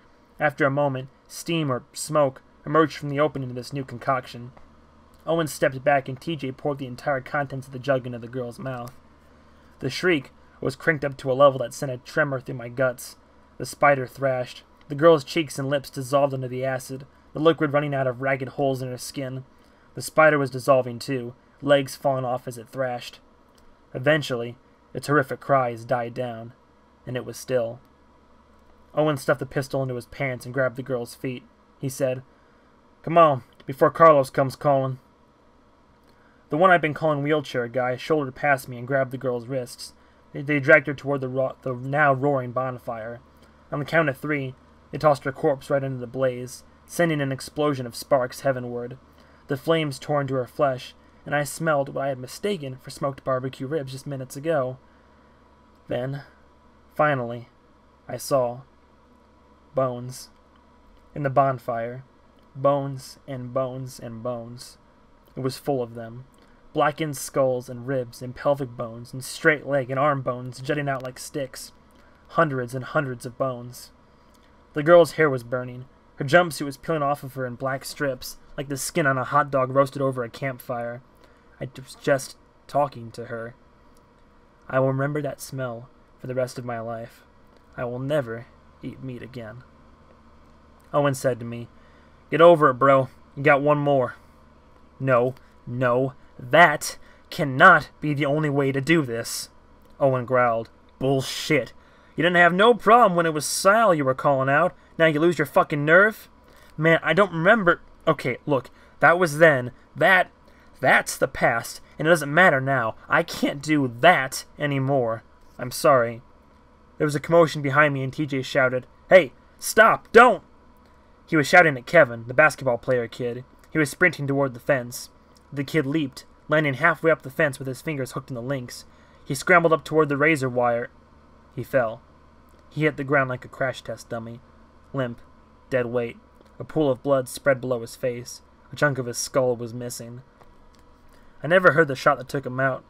After a moment, steam or smoke emerged from the opening of this new concoction. Owen stepped back and TJ poured the entire contents of the jug into the girl's mouth. The shriek was cranked up to a level that sent a tremor through my guts. The spider thrashed. The girl's cheeks and lips dissolved under the acid, the liquid running out of ragged holes in her skin. The spider was dissolving too, legs falling off as it thrashed. Eventually, its horrific cries died down, and it was still. Owen stuffed the pistol into his pants and grabbed the girl's feet. He said, Come on, before Carlos comes calling. The one I'd been calling wheelchair guy shouldered past me and grabbed the girl's wrists. They dragged her toward the, the now roaring bonfire. On the count of three, they tossed her corpse right into the blaze, sending an explosion of sparks heavenward. The flames tore into her flesh, and I smelled what I had mistaken for smoked barbecue ribs just minutes ago. Then, finally, I saw bones. In the bonfire, bones and bones and bones. It was full of them blackened skulls and ribs and pelvic bones and straight leg and arm bones jutting out like sticks. Hundreds and hundreds of bones. The girl's hair was burning. Her jumpsuit was peeling off of her in black strips, like the skin on a hot dog roasted over a campfire. I was just talking to her. I will remember that smell for the rest of my life. I will never eat meat again. Owen said to me, Get over it, bro. You got one more. No, no, that cannot be the only way to do this. Owen growled. Bullshit. You didn't have no problem when it was Sal you were calling out. Now you lose your fucking nerve? Man, I don't remember. Okay, look, that was then. That. That's the past, and it doesn't matter now. I can't do that anymore. I'm sorry. There was a commotion behind me, and TJ shouted, Hey, stop, don't! He was shouting at Kevin, the basketball player kid. He was sprinting toward the fence. The kid leaped, landing halfway up the fence with his fingers hooked in the links. He scrambled up toward the razor wire. He fell. He hit the ground like a crash test dummy. Limp. Dead weight. A pool of blood spread below his face. A chunk of his skull was missing. I never heard the shot that took him out.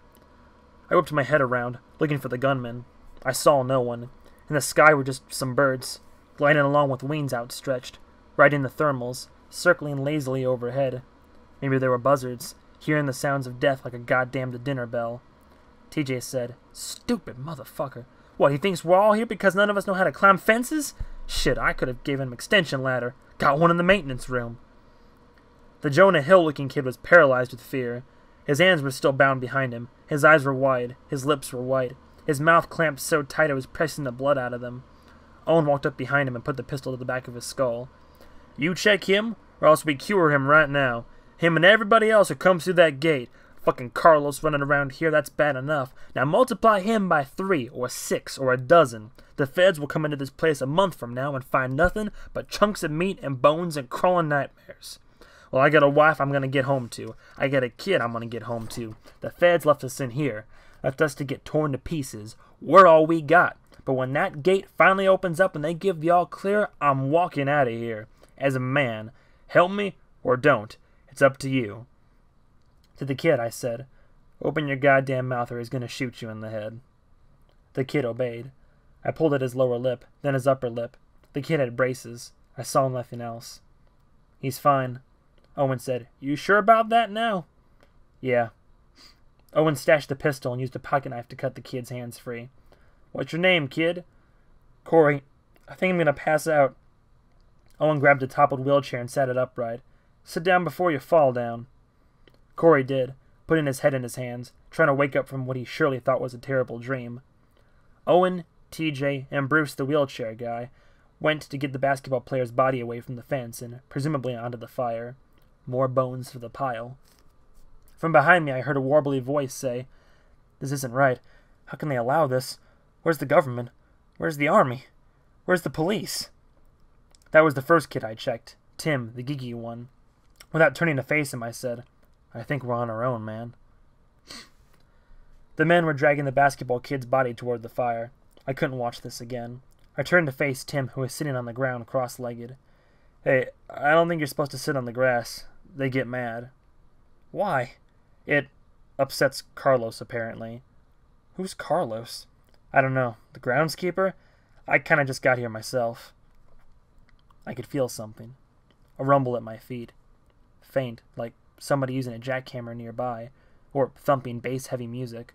I whipped my head around, looking for the gunman. I saw no one. In the sky were just some birds, gliding along with wings outstretched, riding the thermals, circling lazily overhead. Maybe there were buzzards, hearing the sounds of death like a goddamned dinner bell. TJ said, Stupid motherfucker. What, he thinks we're all here because none of us know how to climb fences? Shit, I could have given him extension ladder. Got one in the maintenance room. The Jonah Hill looking kid was paralyzed with fear. His hands were still bound behind him. His eyes were wide. His lips were white. His mouth clamped so tight it was pressing the blood out of them. Owen walked up behind him and put the pistol to the back of his skull. You check him, or else we cure him right now. Him and everybody else who comes through that gate. Fucking Carlos running around here, that's bad enough. Now multiply him by three, or six, or a dozen. The feds will come into this place a month from now and find nothing but chunks of meat and bones and crawling nightmares. Well, I got a wife I'm gonna get home to. I got a kid I'm gonna get home to. The feds left us in here, left us to get torn to pieces. We're all we got. But when that gate finally opens up and they give the all clear, I'm walking out of here. As a man. Help me or don't. It's up to you. To the kid, I said, Open your goddamn mouth or he's going to shoot you in the head. The kid obeyed. I pulled at his lower lip, then his upper lip. The kid had braces. I saw nothing else. He's fine. Owen said, You sure about that now? Yeah. Owen stashed the pistol and used a pocket knife to cut the kid's hands free. What's your name, kid? Corey. I think I'm going to pass out. Owen grabbed a toppled wheelchair and sat it upright. Sit down before you fall down. Corey did, putting his head in his hands, trying to wake up from what he surely thought was a terrible dream. Owen, TJ, and Bruce, the wheelchair guy, went to get the basketball player's body away from the fence and presumably onto the fire. More bones for the pile. From behind me, I heard a warbly voice say, This isn't right. How can they allow this? Where's the government? Where's the army? Where's the police? That was the first kid I checked, Tim, the geeky one. Without turning to face him, I said, I think we're on our own, man. The men were dragging the basketball kid's body toward the fire. I couldn't watch this again. I turned to face Tim, who was sitting on the ground, cross legged. Hey, I don't think you're supposed to sit on the grass. They get mad. Why? It upsets Carlos, apparently. Who's Carlos? I don't know. The groundskeeper? I kinda just got here myself. I could feel something. A rumble at my feet. Faint, like somebody using a jackhammer nearby, or thumping bass heavy music.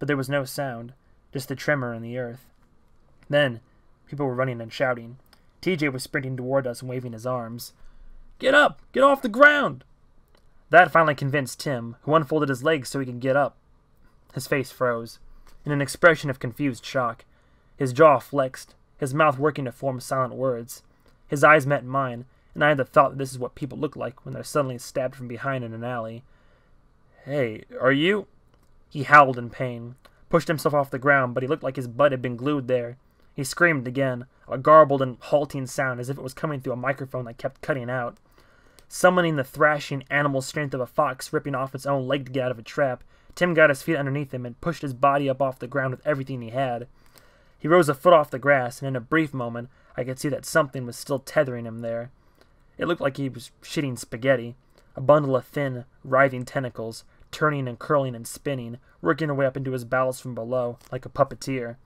But there was no sound, just the tremor in the earth. Then, people were running and shouting. TJ was sprinting toward us and waving his arms. Get up! Get off the ground! That finally convinced Tim, who unfolded his legs so he could get up. His face froze, in an expression of confused shock. His jaw flexed, his mouth working to form silent words. His eyes met mine, and I had the thought that this is what people look like when they're suddenly stabbed from behind in an alley. Hey, are you? He howled in pain, pushed himself off the ground, but he looked like his butt had been glued there. He screamed again, a garbled and halting sound as if it was coming through a microphone that kept cutting out. Summoning the thrashing animal strength of a fox ripping off its own leg to get out of a trap, Tim got his feet underneath him and pushed his body up off the ground with everything he had. He rose a foot off the grass, and in a brief moment, I could see that something was still tethering him there. It looked like he was shitting spaghetti, a bundle of thin, writhing tentacles, turning and curling and spinning, working their way up into his bowels from below, like a puppeteer.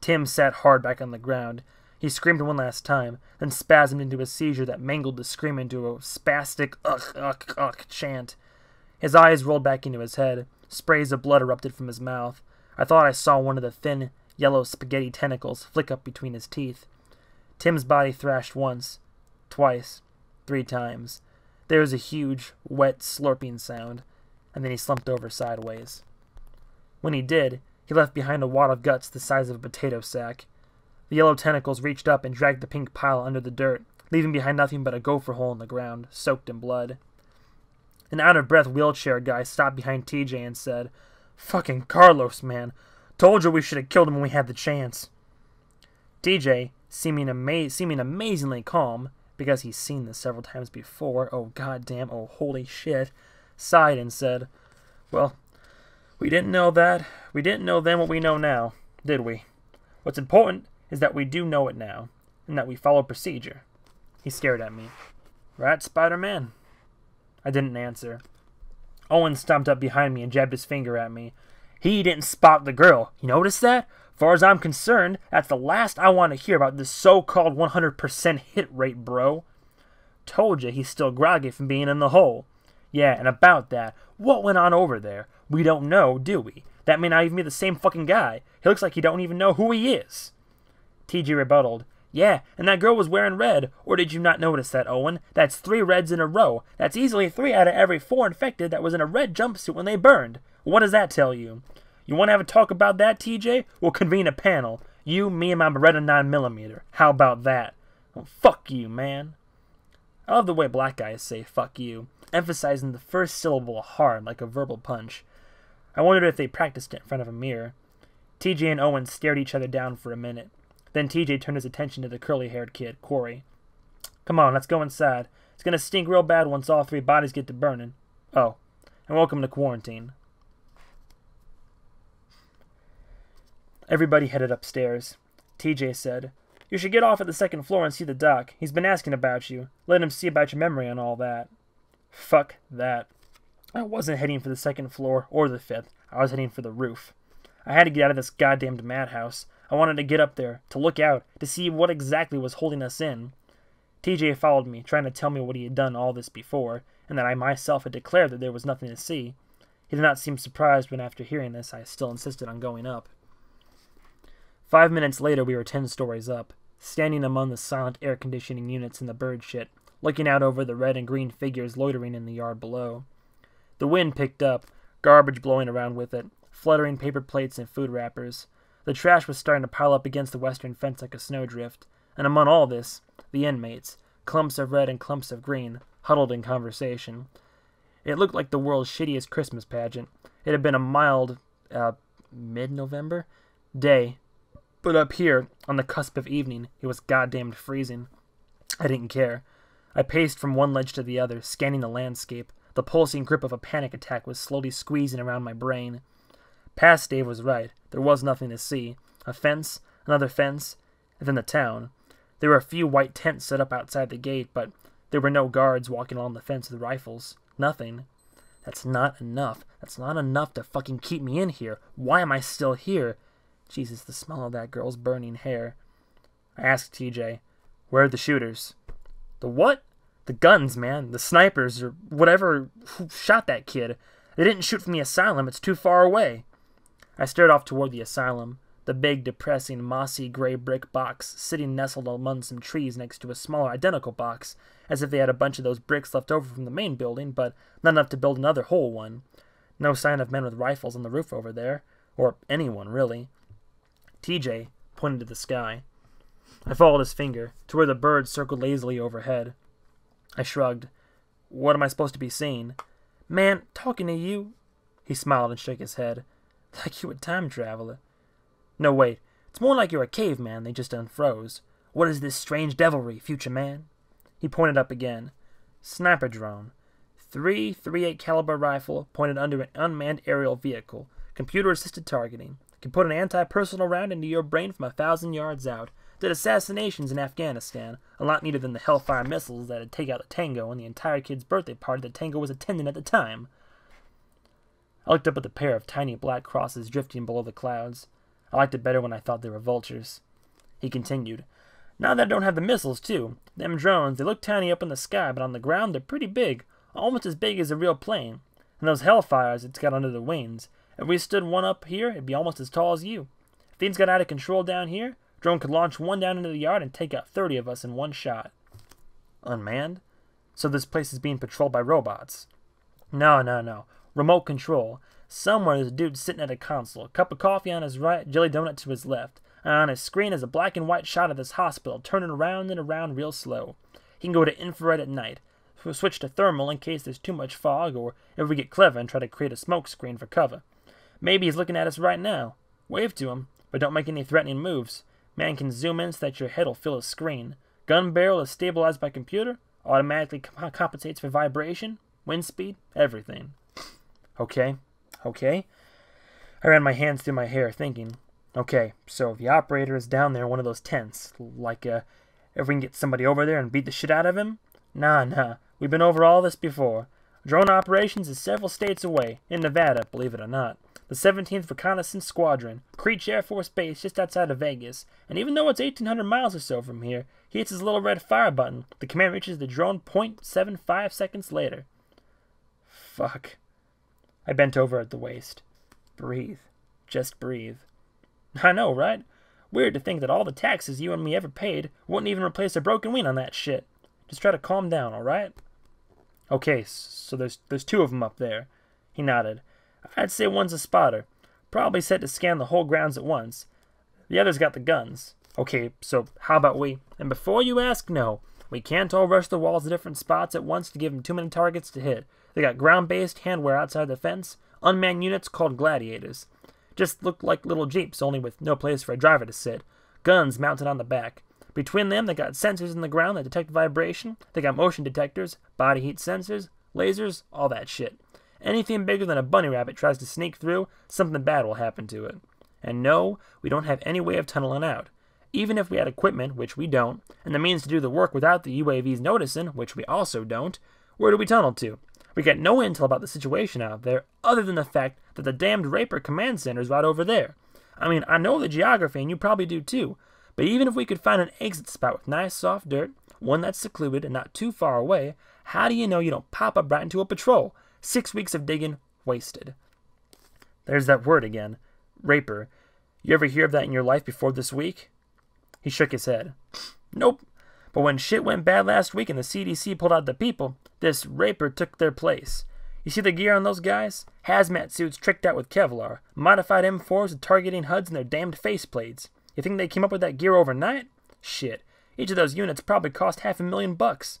Tim sat hard back on the ground, he screamed one last time, then spasmed into a seizure that mangled the scream into a spastic ugh ugh ugh chant. His eyes rolled back into his head. Sprays of blood erupted from his mouth. I thought I saw one of the thin, yellow spaghetti tentacles flick up between his teeth. Tim's body thrashed once, twice, three times. There was a huge, wet, slurping sound, and then he slumped over sideways. When he did, he left behind a wad of guts the size of a potato sack. The yellow tentacles reached up and dragged the pink pile under the dirt, leaving behind nothing but a gopher hole in the ground, soaked in blood. An out of breath wheelchair guy stopped behind TJ and said, Fucking Carlos, man. Told you we should have killed him when we had the chance. TJ, seeming, ama- seeming amazingly calm, because he's seen this several times before, oh goddamn, oh holy shit, sighed and said, Well, we didn't know that. We didn't know then what we know now, did we? What's important is that we do know it now, and that we follow procedure. He stared at me. Rat Spider Man? I didn't answer. Owen stomped up behind me and jabbed his finger at me. He didn't spot the girl. You notice that? Far as I'm concerned, that's the last I want to hear about this so-called 100% hit rate, bro. Told you he's still groggy from being in the hole. Yeah, and about that, what went on over there? We don't know, do we? That may not even be the same fucking guy. He looks like he don't even know who he is. TJ rebutted. Yeah, and that girl was wearing red. Or did you not notice that, Owen? That's three reds in a row. That's easily three out of every four infected that was in a red jumpsuit when they burned. What does that tell you? You want to have a talk about that, TJ? We'll convene a panel. You, me, and my Beretta 9mm. How about that? Well, fuck you, man. I love the way black guys say fuck you, emphasizing the first syllable hard like a verbal punch. I wondered if they practiced it in front of a mirror. TJ and Owen stared each other down for a minute. Then TJ turned his attention to the curly haired kid, Corey. Come on, let's go inside. It's gonna stink real bad once all three bodies get to burning. Oh, and welcome to quarantine. Everybody headed upstairs. TJ said, You should get off at the second floor and see the doc. He's been asking about you. Let him see about your memory and all that. Fuck that. I wasn't heading for the second floor or the fifth. I was heading for the roof. I had to get out of this goddamned madhouse. I wanted to get up there, to look out, to see what exactly was holding us in. TJ followed me, trying to tell me what he had done all this before, and that I myself had declared that there was nothing to see. He did not seem surprised when, after hearing this, I still insisted on going up. Five minutes later, we were ten stories up, standing among the silent air conditioning units in the bird shit, looking out over the red and green figures loitering in the yard below. The wind picked up, garbage blowing around with it, fluttering paper plates and food wrappers. The trash was starting to pile up against the western fence like a snowdrift, and among all this, the inmates, clumps of red and clumps of green, huddled in conversation. It looked like the world's shittiest Christmas pageant. It had been a mild, uh, mid November day, but up here, on the cusp of evening, it was goddamned freezing. I didn't care. I paced from one ledge to the other, scanning the landscape. The pulsing grip of a panic attack was slowly squeezing around my brain. Past Dave was right. There was nothing to see. A fence, another fence, and then the town. There were a few white tents set up outside the gate, but there were no guards walking along the fence with rifles. Nothing. That's not enough. That's not enough to fucking keep me in here. Why am I still here? Jesus, the smell of that girl's burning hair. I asked TJ, Where are the shooters? The what? The guns, man. The snipers, or whatever who shot that kid. They didn't shoot from the asylum. It's too far away. I stared off toward the asylum, the big, depressing, mossy gray brick box sitting nestled among some trees next to a smaller, identical box, as if they had a bunch of those bricks left over from the main building, but not enough to build another whole one. No sign of men with rifles on the roof over there, or anyone, really. TJ pointed to the sky. I followed his finger to where the birds circled lazily overhead. I shrugged. What am I supposed to be seeing? Man, talking to you. He smiled and shook his head. Like you a time traveler. No, wait. It's more like you're a caveman they just unfroze. What is this strange devilry, future man? He pointed up again. Sniper drone. Three 3.8 caliber rifle pointed under an unmanned aerial vehicle. Computer assisted targeting. Can put an anti-personal round into your brain from a thousand yards out. Did assassinations in Afghanistan, a lot neater than the Hellfire missiles that'd take out the Tango and the entire kid's birthday party that Tango was attending at the time. I looked up at the pair of tiny black crosses drifting below the clouds. I liked it better when I thought they were vultures. He continued, Now that I don't have the missiles, too. Them drones, they look tiny up in the sky, but on the ground they're pretty big, almost as big as a real plane. And those Hellfires it's got under the wings, if we stood one up here, it'd be almost as tall as you. If things got out of control down here, drone could launch one down into the yard and take out 30 of us in one shot. Unmanned? So this place is being patrolled by robots. No, no, no. Remote control. Somewhere there's a dude sitting at a console, a cup of coffee on his right, jelly donut to his left. And on his screen is a black and white shot of this hospital, turning around and around real slow. He can go to infrared at night, We'll switch to thermal in case there's too much fog, or if we get clever and try to create a smoke screen for cover. Maybe he's looking at us right now. Wave to him, but don't make any threatening moves. Man can zoom in so that your head will fill a screen. Gun barrel is stabilized by computer, automatically comp compensates for vibration, wind speed, everything. Okay, okay. I ran my hands through my hair, thinking, okay, so the operator is down there in one of those tents, like, uh, if we can get somebody over there and beat the shit out of him? Nah, nah, we've been over all this before. Drone operations is several states away, in Nevada, believe it or not the 17th Reconnaissance Squadron, Creech Air Force Base just outside of Vegas, and even though it's 1,800 miles or so from here, he hits his little red fire button. The command reaches the drone 0.75 seconds later. Fuck. I bent over at the waist. Breathe. Just breathe. I know, right? Weird to think that all the taxes you and me ever paid wouldn't even replace a broken wing on that shit. Just try to calm down, alright? Okay, so there's there's two of them up there. He nodded. I'd say one's a spotter, probably set to scan the whole grounds at once. The other's got the guns. Okay, so how about we? And before you ask, no. We can't all rush the walls to different spots at once to give them too many targets to hit. They got ground-based handwear outside the fence, unmanned units called gladiators. Just look like little jeeps, only with no place for a driver to sit. Guns mounted on the back. Between them, they got sensors in the ground that detect vibration. They got motion detectors, body heat sensors, lasers, all that shit. Anything bigger than a bunny rabbit tries to sneak through, something bad will happen to it. And no, we don't have any way of tunneling out. Even if we had equipment, which we don't, and the means to do the work without the UAVs noticing, which we also don't, where do we tunnel to? We get no intel about the situation out there, other than the fact that the damned REPER command center is right over there. I mean, I know the geography, and you probably do too. But even if we could find an exit spot with nice soft dirt, one that's secluded and not too far away, how do you know you don't pop up right into a patrol? Six weeks of digging wasted. There's that word again. REPER. You ever hear of that in your life before this week? He shook his head. Nope. But when shit went bad last week and the CDC pulled out the people, this REPER took their place. You see the gear on those guys? Hazmat suits tricked out with Kevlar, modified M4s with targeting HUDs and their damned faceplates. You think they came up with that gear overnight? Shit. Each of those units probably cost half a million bucks.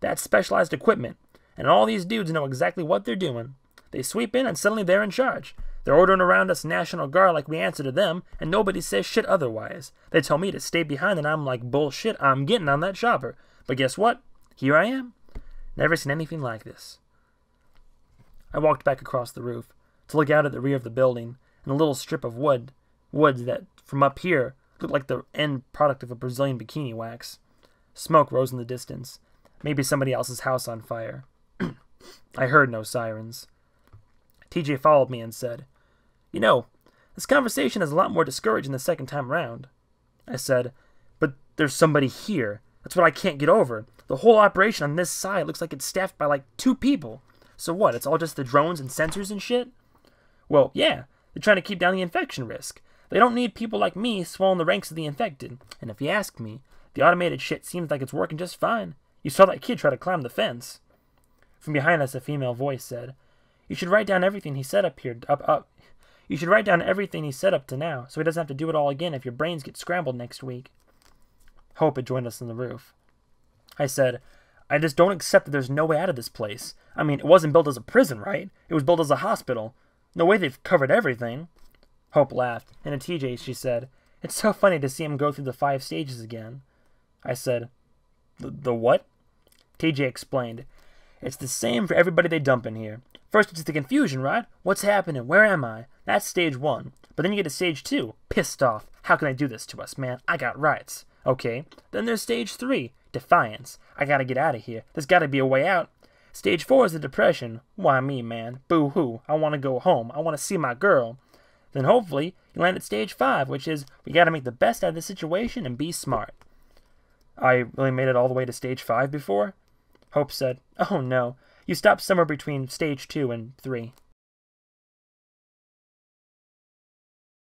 That's specialized equipment, and all these dudes know exactly what they're doing. They sweep in and suddenly they're in charge. They're ordering around us National Guard like we answer to them, and nobody says shit otherwise. They tell me to stay behind, and I'm like, bullshit, I'm getting on that chopper. But guess what? Here I am. Never seen anything like this. I walked back across the roof to look out at the rear of the building and a little strip of wood, woods that, from up here, looked like the end product of a Brazilian bikini wax. Smoke rose in the distance. Maybe somebody else's house on fire. I heard no sirens. TJ followed me and said, you know, this conversation is a lot more discouraging the second time round. I said, But there's somebody here. That's what I can't get over. The whole operation on this side looks like it's staffed by like two people. So what, it's all just the drones and sensors and shit? Well, yeah, they're trying to keep down the infection risk. They don't need people like me swelling the ranks of the infected. And if you ask me, the automated shit seems like it's working just fine. You saw that kid try to climb the fence. From behind us, a female voice said, You should write down everything he said up here, up, up, you should write down everything he's said up to now, so he doesn't have to do it all again if your brains get scrambled next week. Hope had joined us on the roof. I said, I just don't accept that there's no way out of this place. I mean, it wasn't built as a prison, right? It was built as a hospital. No way they've covered everything. Hope laughed, and a TJ she said, It's so funny to see him go through the five stages again. I said, The what? TJ explained, It's the same for everybody they dump in here. First, it's the confusion, right? What's happening? Where am I? That's stage one. But then you get to stage two. Pissed off. How can they do this to us, man? I got rights. Okay. Then there's stage three. Defiance. I gotta get out of here. There's gotta be a way out. Stage four is the depression. Why me, man? Boo hoo. I wanna go home. I wanna see my girl. Then hopefully you land at stage five, which is we gotta make the best out of the situation and be smart. I really made it all the way to stage five before? Hope said, Oh no. You stopped somewhere between stage two and three.